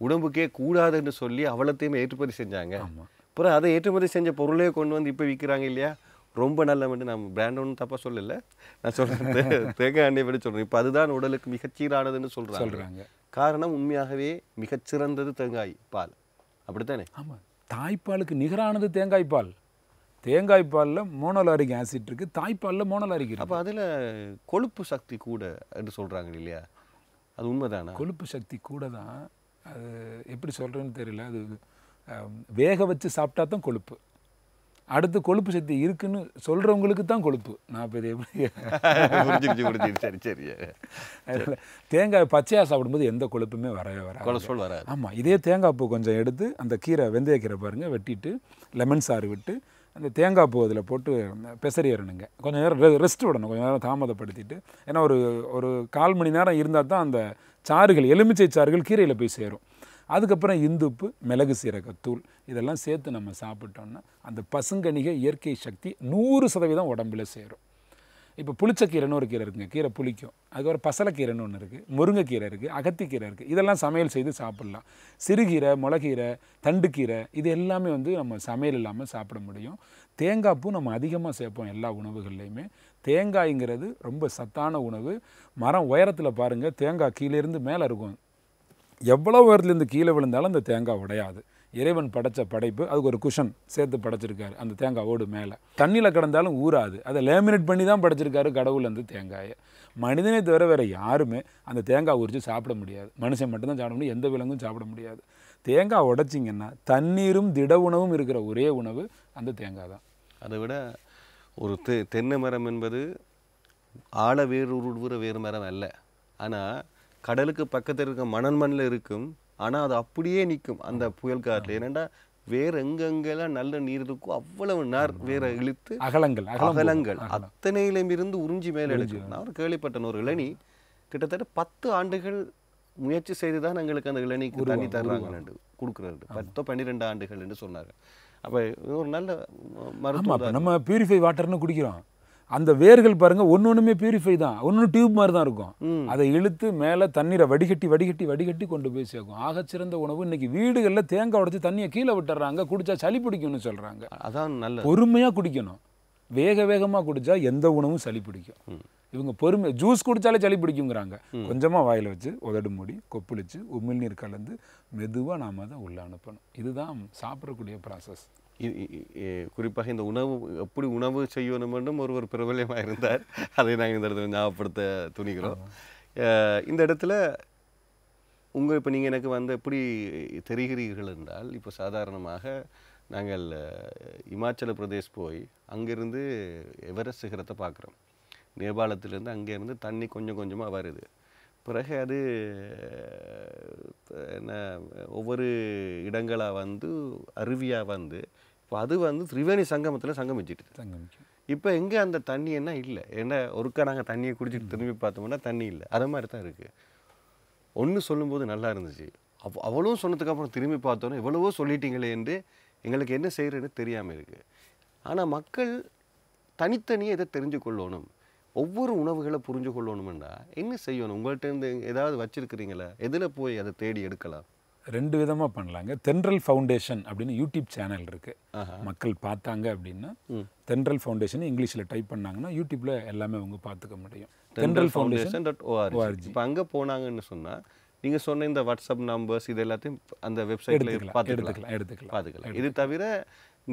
உடம்புக்கே கூடாதுன்னு சொல்லி அவ்வளோத்தையுமே ஏற்றுமதி செஞ்சாங்க. அப்புறம் அதை ஏற்றுமதி செஞ்ச பொருளே கொண்டு வந்து இப்போ விற்கிறாங்க இல்லையா? ரொம்ப நல்ல மட்டும் நான் பிராண்ட் ஒன்றும் தப்பாக சொல்லல. நான் சொல்கிறேன் தேங்காய் எண்ணெய் பற்றி சொல்கிறேன் இப்போ அதுதான் உடலுக்கு மிகச்சீரானதுன்னு சொல்கிறாங்க சொல்றாங்க. காரணம் உண்மையாகவே மிகச்சிறந்தது தேங்காய் பால். அப்படித்தானே? ஆமா. தாய்ப்பாலுக்கு நிகரானது தேங்காய் பால். தேங்காய் பால்ல மோனோலாரிக் ஆசிட் இருக்கு. தாய்ப்பால்ல மோனோலாரிக் இருக்கு. அப்போ அதில் கொழுப்பு சக்தி கூட என்று சொல்கிறாங்க இல்லையா? அது உண்மைதானா? கொழுப்பு சக்தி கூட தான். அது எப்படி சொல்றேன்னு தெரியல. அது வேக வச்சு சாப்பிட்டா தான் கொழுப்பு. அடுத்து கொழுப்பு சக்தி இருக்குன்னு சொல்றவங்களுக்கு தான் கொழுப்பு. நான் இப்போ இது எப்படி சரி சரி. தேங்காய் பச்சையாக சாப்பிடும்போது எந்த கொழுப்புமே வரவே வராது. கொலஸ்ட்ரால் வராது. ஆமாம் இதே தேங்காய் பூ கொஞ்சம் எடுத்து அந்த கீரை வெந்தய கீரை பாருங்கள் வெட்டிட்டு லெமன் சாறு விட்டு அந்த தேங்காய் பூ அதில் போட்டு பெசரி ஏறணுங்க. கொஞ்சம் நேரம் ரெஸ்ட் விடணும். கொஞ்சம் நேரம் தாமதப்படுத்திட்டு. ஏன்னா ஒரு ஒரு கால் மணி நேரம் இருந்தால் தான் அந்த சாறுகள் எலுமிச்சை சாறுகள் கீரையில் போய் சேரும். அதுக்கப்புறம் இந்துப்பு மிளகு சீரகத்தூள் இதெல்லாம் சேர்த்து நம்ம சாப்பிட்டோம்னா அந்த பசுங்கணிக இயற்கை சக்தி நூறு சதவீதம் உடம்புல சேரும். இப்போ புளிச்சக்கீரைன்னு ஒரு கீரை இருக்குங்க கீரை புளிக்கும். அதுக்கப்புறம் பசலைக்கீரைன்னு ஒன்று இருக்குது முருங்கைக்கீரை இருக்குது அகத்திக்கீரை இருக்குது இதெல்லாம் சமையல் செய்து சாப்பிட்லாம். சிறுகீரை முளகீரை தண்டுக்கீரை இது எல்லாமே வந்து நம்ம சமையல் இல்லாமல் சாப்பிட முடியும். தேங்காய் பூ நம்ம அதிகமாக சேர்ப்போம் எல்லா உணவுகள்லையுமே. தேங்காய்ங்கிறது ரொம்ப சத்தான உணவு. மரம் உயரத்தில் பாருங்கள் தேங்காய் கீழேருந்து மேலே இருக்கும். எவ்வளோ உயரத்துலேருந்து கீழே விழுந்தாலும் அந்த தேங்காய் உடையாது. இறைவன் படைச்ச படைப்பு அதுக்கு ஒரு குஷன் சேர்த்து படைச்சிருக்காரு அந்த தேங்காய் ஓடு மேலே. தண்ணியில் கிடந்தாலும் ஊறாது. அதை லேமினேட் பண்ணி தான் படைச்சிருக்காரு கடவுள் அந்த தேங்காயை. மனிதனை தவிர வேறு யாருமே அந்த தேங்காய் உரித்து சாப்பிட முடியாது. மனுஷன் மட்டும்தான் சாப்பிட முடியும் எந்த விலங்கும் சாப்பிட முடியாது. தேங்காய் உடைச்சிங்கன்னா தண்ணீரும் திட உணவும் இருக்கிற ஒரே உணவு அந்த தேங்காய் தான். அதை விட ஒரு தெ தென்னை மரம் என்பது ஆழ வேறு உருவுற வேறு மரம் அல்ல. ஆனால் கடலுக்கு பக்கத்தில் இருக்க மணல் மண்ணில் இருக்கும். ஆனால் அது அப்படியே நிற்கும் அந்த புயல் காற்றில். ஏன்னாண்டா வேறு எங்கெங்கெல்லாம் நல்ல நீர் இருக்கோ அவ்வளவு நார் வேற இழுத்து அகலங்கள். அகலங்கள். அத்தனையிலும் இருந்து உறிஞ்சி மேலே எடுக்கும். நான் ஒரு கேள்விப்பட்டேன் ஒரு இளநி. கிட்டத்தட்ட பத்து ஆண்டுகள் முயற்சி செய்து தான் எங்களுக்கு அந்த இளநிக்கு தண்ணி தர்றாங்க கொடுக்குறாரு. பத்தோ பன்னிரெண்டு ஆண்டுகள் என்று சொன்னாங்க அப்போ ஒரு நல்ல மருத்துவம் நம்ம பியூரிஃபை வாட்டர்னு குடிக்கிறோம். அந்த வேர்கள் பாருங்க ஒன்று ஒன்றுமே பியூரிஃபை தான். ஒன்று டியூப் மாதிரி தான் இருக்கும். அதை இழுத்து மேலே தண்ணீரை வடிகட்டி வடிகட்டி வடிகட்டி கொண்டு போய் சேர்க்கும். ஆகச்சிறந்த உணவு இன்னைக்கு வீடுகளில் தேங்காய் உடைச்சி தண்ணியை கீழே விட்டுறாங்க குடிச்சா சளி பிடிக்கும்னு சொல்கிறாங்க அதான் நல்ல பொறுமையாக குடிக்கணும். வேக வேகமாக குடிச்சா எந்த உணவும் சளி பிடிக்கும். இவங்க பொறுமை ஜூஸ் குடிச்சாலே சளி பிடிக்குங்கிறாங்க கொஞ்சமாக வாயில் வச்சு உதடு மூடி கொப்பளிச்சு உமிழ்நீர் கலந்து மெதுவாக நாம் அதை உள்ள அனுப்பணும். இதுதான் சாப்பிடக்கூடிய ப்ராசஸ் குறிப்பாக இந்த உணவு எப்படி உணவு செய்யணும் என்றும் ஒருவர் பிரபல்யமாக இருந்தார் அதை நாங்கள் இந்த இடத்துல ஞாபகப்படுத்த துணிகிறோம். அஹ் இந்த இடத்துல உங்கள் இப்போ நீங்கள் எனக்கு வந்து எப்படி தெரிகிறீர்கள் என்றால் இப்போ சாதாரணமாக நாங்கள் இமாச்சல பிரதேஷ் போய் அங்கிருந்து எவரெஸ்ட் சிகரத்தை பார்க்குறோம். நேபாளத்திலேருந்து அங்கேருந்து தண்ணி கொஞ்சம் கொஞ்சமாக வருது. பிறகு அது என்ன ஒவ்வொரு இடங்களாக வந்து அருவியாக வந்து இப்போ அது வந்து திரிவேணி சங்கமத்தில் சங்கமிச்சிட்டு தங்கமிக்கும் இப்போ எங்கே அந்த தண்ணி என்ன இல்லை? ஏன்னா ஒருக்கா நாங்கள் தண்ணியை குடிச்சிட்டு திரும்பி பார்த்தோம்னா தண்ணி இல்லை. அது மாதிரி தான் இருக்குது ஒன்று சொல்லும்போது நல்லா இருந்துச்சு. அவ் அவ்வளோ சொன்னதுக்கப்புறம் திரும்பி பார்த்தோன்னே எவ்வளவோ சொல்லிட்டீங்களே என்று எங்களுக்கு என்ன செய்கிறதுன்னு தெரியாமல் இருக்குது ஆனால் மக்கள் தனித்தனியே இதை தெரிஞ்சு கொள்ளணும். ஒவ்வொரு உணவுகளை புரிஞ்சு கொள்ளணும்னா என்ன செய்யணும்? உங்கள்கிட்ட இருந்து ஏதாவது வச்சிருக்கிறீங்களா? எதில் போய் அதை தேடி எடுக்கலாம்? ரெண்டு விதமாக பண்ணலாங்க. தென்றல் ஃபவுண்டேஷன் அப்படின்னு யூடியூப் சேனல் இருக்குது. மக்கள் பார்த்தாங்க அப்படின்னா ம். தென்றல் ஃபவுண்டேஷன் இங்கிலீஷில் டைப் பண்ணாங்கன்னா யூடியூப்பில் எல்லாமே அவங்க பார்த்துக்க முடியும். தென்றல் ஃபவுண்டேஷன் டாட். ஓஆர்ஜி இப்போ அங்கே போனாங்கன்னு சொன்னால் நீங்கள் சொன்ன இந்த வாட்ஸ்அப் நம்பர்ஸ் இது எல்லாத்தையும் அந்த வெப்சைட்டில் எடுத்துக்கலாம் பார்த்துக்கலாம். எடுத்துக்கலாம் எடுத்துக்கலாம். பார்த்துக்கலாம். இது தவிர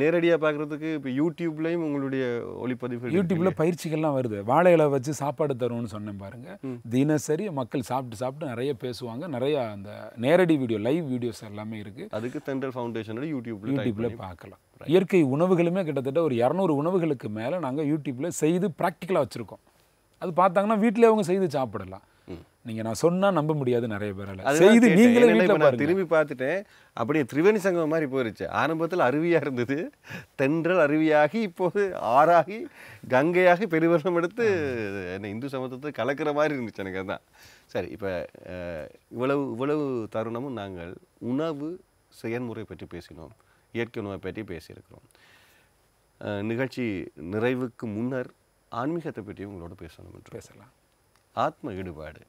நேரடியாக பார்க்குறதுக்கு இப்போ யூடியூப்லேயும் உங்களுடைய ஒளிப்பதிவு யூடியூப்ல பயிற்சிகள்லாம் வருது. வாழை இலை வச்சு சாப்பாடு தருவோம்னு சொன்னேன் பாருங்க. தினசரி மக்கள் சாப்பிட்டு சாப்பிட்டு நிறைய பேசுவாங்க. நிறைய அந்த நேரடி வீடியோ லைவ் வீடியோஸ் எல்லாமே இருக்கு. அதுக்கு தென்றல் ஃபவுண்டேஷனோட யூடியூப்ல யூடியூப்ல பார்க்கலாம் இயற்கை உணவுகளுமே கிட்டத்தட்ட ஒரு இரநூறு உணவுகளுக்கு மேலே நாங்கள் யூடியூப்ல செய்து ப்ராக்டிக்கலாக வச்சுருக்கோம். அது பார்த்தாங்கன்னா வீட்டிலே அவங்க செய்து சாப்பிடலாம். நீங்க நான் சொன்னா நம்ப முடியாது நிறைய பேரால. செய்து நீங்களே வீட்டில் திரும்பி பார்த்துட்டேன். அப்படியே திரிவேணி சங்கம் மாதிரி போயிருச்சு. ஆரம்பத்தில் அருவியா இருந்தது. தென்றல் அருவியாகி இப்போது ஆறாகி கங்கையாகி பெருவெள்ளம் எடுத்து என்ன இந்து சமூகத்தை கலக்கிற மாதிரி இருந்துச்சு எனக்கு அதான். சரி இப்போ இவ்வளவு இவ்வளவு தருணமும் நாங்கள் உணவு செயல்முறை பற்றி பேசினோம். இயற்கை உணவை பற்றி பேசியிருக்கிறோம். நிகழ்ச்சி நிறைவுக்கு முன்னர் ஆன்மீகத்தை பற்றி உங்களோட பேசணும் என்று பேசலாம். ஆத்ம ஈடுபாடு.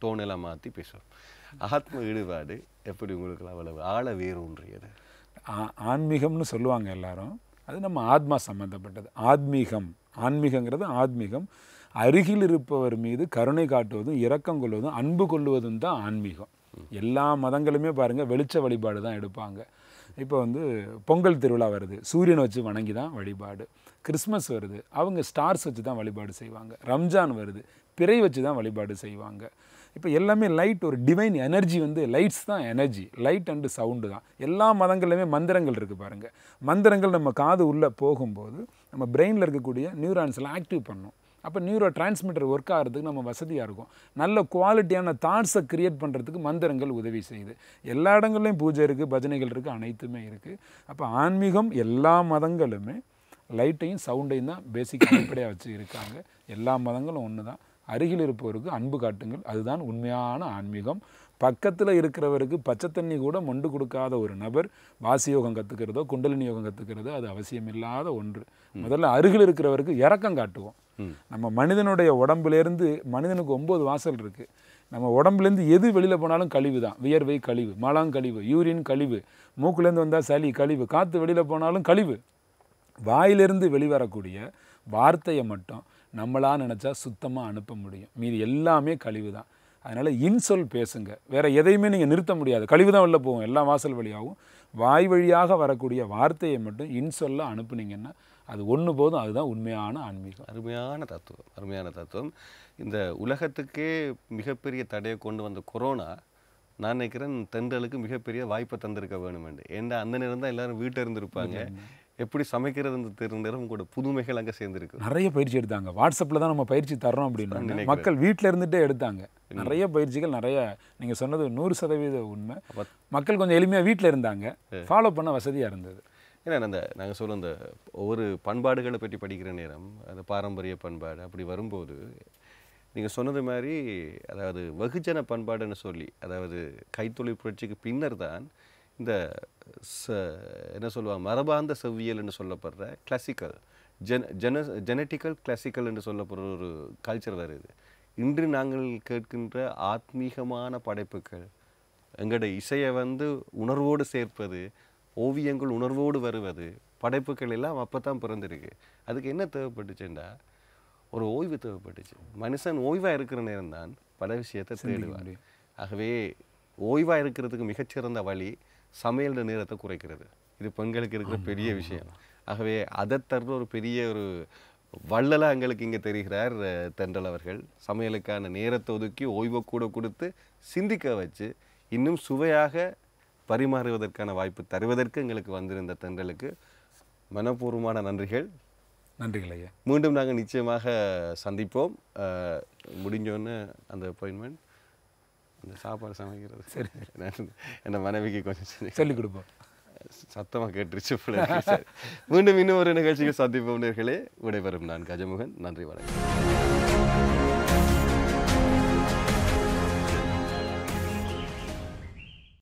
டோனெல்லாம் மாற்றி பேசுவோம் ஆத்ம ஈடுபாடு எப்படி உங்களுக்கு அவ்வளவு ஆழ வேரூன்றியது? ஆ- ஆன்மீகம்னு சொல்லுவாங்க எல்லாரும். அது நம்ம ஆத்மா சம்மந்தப்பட்டது ஆத்மீகம். ஆன்மீகங்கிறது ஆத்மீகம். அருகில் இருப்பவர் மீது கருணை காட்டுவதும் இரக்கம் கொள்வதும் அன்பு கொள்வதும் தான் ஆன்மீகம். எல்லா மதங்களுமே பாருங்க வெளிச்ச வழிபாடு தான் எடுப்பாங்க. இப்போ வந்து பொங்கல் திருவிழா வருது. சூரியனை வச்சு வணங்கி தான் வழிபாடு. கிறிஸ்மஸ் வருது. அவங்க ஸ்டார்ஸ் வச்சு தான் வழிபாடு செய்வாங்க. ரம்ஜான் வருது. பிறை வச்சு தான் வழிபாடு செய்வாங்க. இப்போ எல்லாமே லைட் ஒரு டிவைன் எனர்ஜி வந்து லைட்ஸ் தான் எனர்ஜி லைட் அண்டு சவுண்டு தான். எல்லா மதங்கள்லையுமே மந்திரங்கள் இருக்குது பாருங்கள் மந்திரங்கள் நம்ம காது உள்ளே போகும்போது நம்ம பிரெயினில் இருக்கக்கூடிய நியூரான்ஸ்லாம் ஆக்டிவ் பண்ணும். அப்போ நியூரோ டிரான்ஸ்மிட்டர் ஒர்க் ஆகிறதுக்கு நம்ம வசதியாக இருக்கும். நல்ல குவாலிட்டியான தாட்ஸை க்ரியேட் பண்ணுறதுக்கு மந்திரங்கள் உதவி செய்யுது. எல்லா இடங்கள்லையும் பூஜை இருக்குது பஜனைகள் இருக்குது அனைத்துமே இருக்குது அப்போ ஆன்மீகம் எல்லா மதங்களுமே லைட்டையும் சவுண்டையும் தான் பேசிக் அடிப்படையாக வச்சு இருக்காங்க எல்லா மதங்களும் ஒன்று தான் அருகில் இருப்பவருக்கு அன்பு காட்டுங்கள். அதுதான் உண்மையான ஆன்மீகம். பக்கத்தில் இருக்கிறவருக்கு பச்சை தண்ணி கூட மொண்டு கொடுக்காத ஒரு நபர் வாசி யோகம் கற்றுக்கிறதோ குண்டலினி யோகம் கற்றுக்கிறதோ அது அவசியமில்லாத ஒன்று. முதல்ல அருகில் இருக்கிறவருக்கு இரக்கம் காட்டுவோம். நம்ம மனிதனுடைய உடம்புலேருந்து மனிதனுக்கு ஒம்பது வாசல் இருக்குது நம்ம உடம்புலேருந்து எது வெளியில் போனாலும் கழிவு தான். வியர்வை கழிவு மலம் கழிவு யூரின் கழிவு மூக்குலேருந்து வந்தால் சளி கழிவு காற்று வெளியில் போனாலும் கழிவு. வாயிலிருந்து வெளிவரக்கூடிய வார்த்தையை மட்டும் நம்மளா நினச்சா சுத்தமாக அனுப்ப முடியும். மீதி எல்லாமே கழிவு தான் அதனால் இன்சொல் பேசுங்க. வேறு எதையுமே நீங்கள் நிறுத்த முடியாது. கழிவு தான் வெளில போகும். எல்லா வாசல் வழியாகவும் வாய் வழியாக வரக்கூடிய வார்த்தையை மட்டும் இன்சொல்ல அனுப்புனீங்கன்னா அது ஒன்று போதும். அதுதான் உண்மையான ஆன்மீகம். அருமையான தத்துவம். அருமையான தத்துவம். இந்த உலகத்துக்கே மிகப்பெரிய தடையை கொண்டு வந்த கொரோனா நான் நினைக்கிறேன் தென்றலுக்கு மிகப்பெரிய வாய்ப்பை தந்திருக்க வேணுமெண்டு. ஏன்னா அந்த நேரம் தான் எல்லாரும் வீட்டில் இருந்திருப்பாங்க. எப்படி சமைக்கிறதுன்னு தெரிந்த நேரம் உங்களோட புதுமைகள் அங்கே சேர்ந்துருக்கு. நிறைய பயிற்சி எடுத்தாங்க. வாட்ஸ்அப்பில் தான் நம்ம பயிற்சி தர்றோம் அப்படின்னா. மக்கள் வீட்டில் இருந்துட்டே எடுத்தாங்க. நிறைய பயிற்சிகள் நிறைய நீங்கள் சொன்னது நூறு சதவீத உண்மை. மக்கள் கொஞ்சம் எளிமையாக வீட்டில் இருந்தாங்க. ஃபாலோ பண்ண வசதியாக இருந்தது. ஏன்னா அந்த நாங்கள் சொல்ல அந்த ஒவ்வொரு பண்பாடுகளை பற்றி படிக்கிற நேரம் அந்த பாரம்பரிய பண்பாடு அப்படி வரும்போது நீங்கள் சொன்னது மாதிரி அதாவது வெகுஜன பண்பாடுன்னு சொல்லி அதாவது கைத்தொழில் புரட்சிக்கு பின்னர் தான் இந்த ச என்ன சொல்லுவாங்க மரபார்ந்த செவ்வியல்னு சொல்லப்படுற கிளாசிக்கல் ஜென ஜென ஜெனட்டிக்கல் கிளாசிக்கல் என்று சொல்லப்படுற ஒரு கல்ச்சர் வருது இன்று நாங்கள் கேட்கின்ற ஆத்மீகமான படைப்புகள் எங்களுடைய இசையை வந்து உணர்வோடு சேர்ப்பது ஓவியங்கள் உணர்வோடு வருவது படைப்புகள் எல்லாம் அப்போ தான் பிறந்திருக்கு. அதுக்கு என்ன தேவைப்பட்டுச்சுண்டா? ஒரு ஓய்வு தேவைப்பட்டுச்சு. மனுஷன் ஓய்வாக இருக்கிற நேரம் தான் பல விஷயத்தை தேடுவார். ஆகவே ஓய்வாக இருக்கிறதுக்கு மிகச்சிறந்த வழி சமையல் நேரத்தை குறைக்கிறது. இது பெண்களுக்கு இருக்கிற பெரிய விஷயம். ஆகவே அதை தர்ற ஒரு பெரிய ஒரு வள்ளலாக எங்களுக்கு இங்கே தெரிகிறார் தென்றல் அவர்கள். சமையலுக்கான நேரத்தை ஒதுக்கி ஓய்வை கூட கொடுத்து சிந்திக்க வச்சு இன்னும் சுவையாக பரிமாறுவதற்கான வாய்ப்பு தருவதற்கு எங்களுக்கு வந்திருந்த தென்றலுக்கு மனப்பூர்வமான நன்றிகள். நன்றிகள் ஐயா. மீண்டும் நாங்கள் நிச்சயமாக சந்திப்போம். முடிஞ்சோன்னு அந்த அப்பாயின்மெண்ட் அந்த சாப்பாடு சமைக்கிறது. சரி. என் மனைவிக்கு கொஞ்சம். சொல்லிக் கொடுப்போம். சத்தமா கேட்டுருச்சு. மீண்டும் இன்னும் ஒரு நிகழ்ச்சிக்கு சந்திப்போம் நேர்களே. விடைபெறும் நான் கஜமுகன். நன்றி வணக்கம்.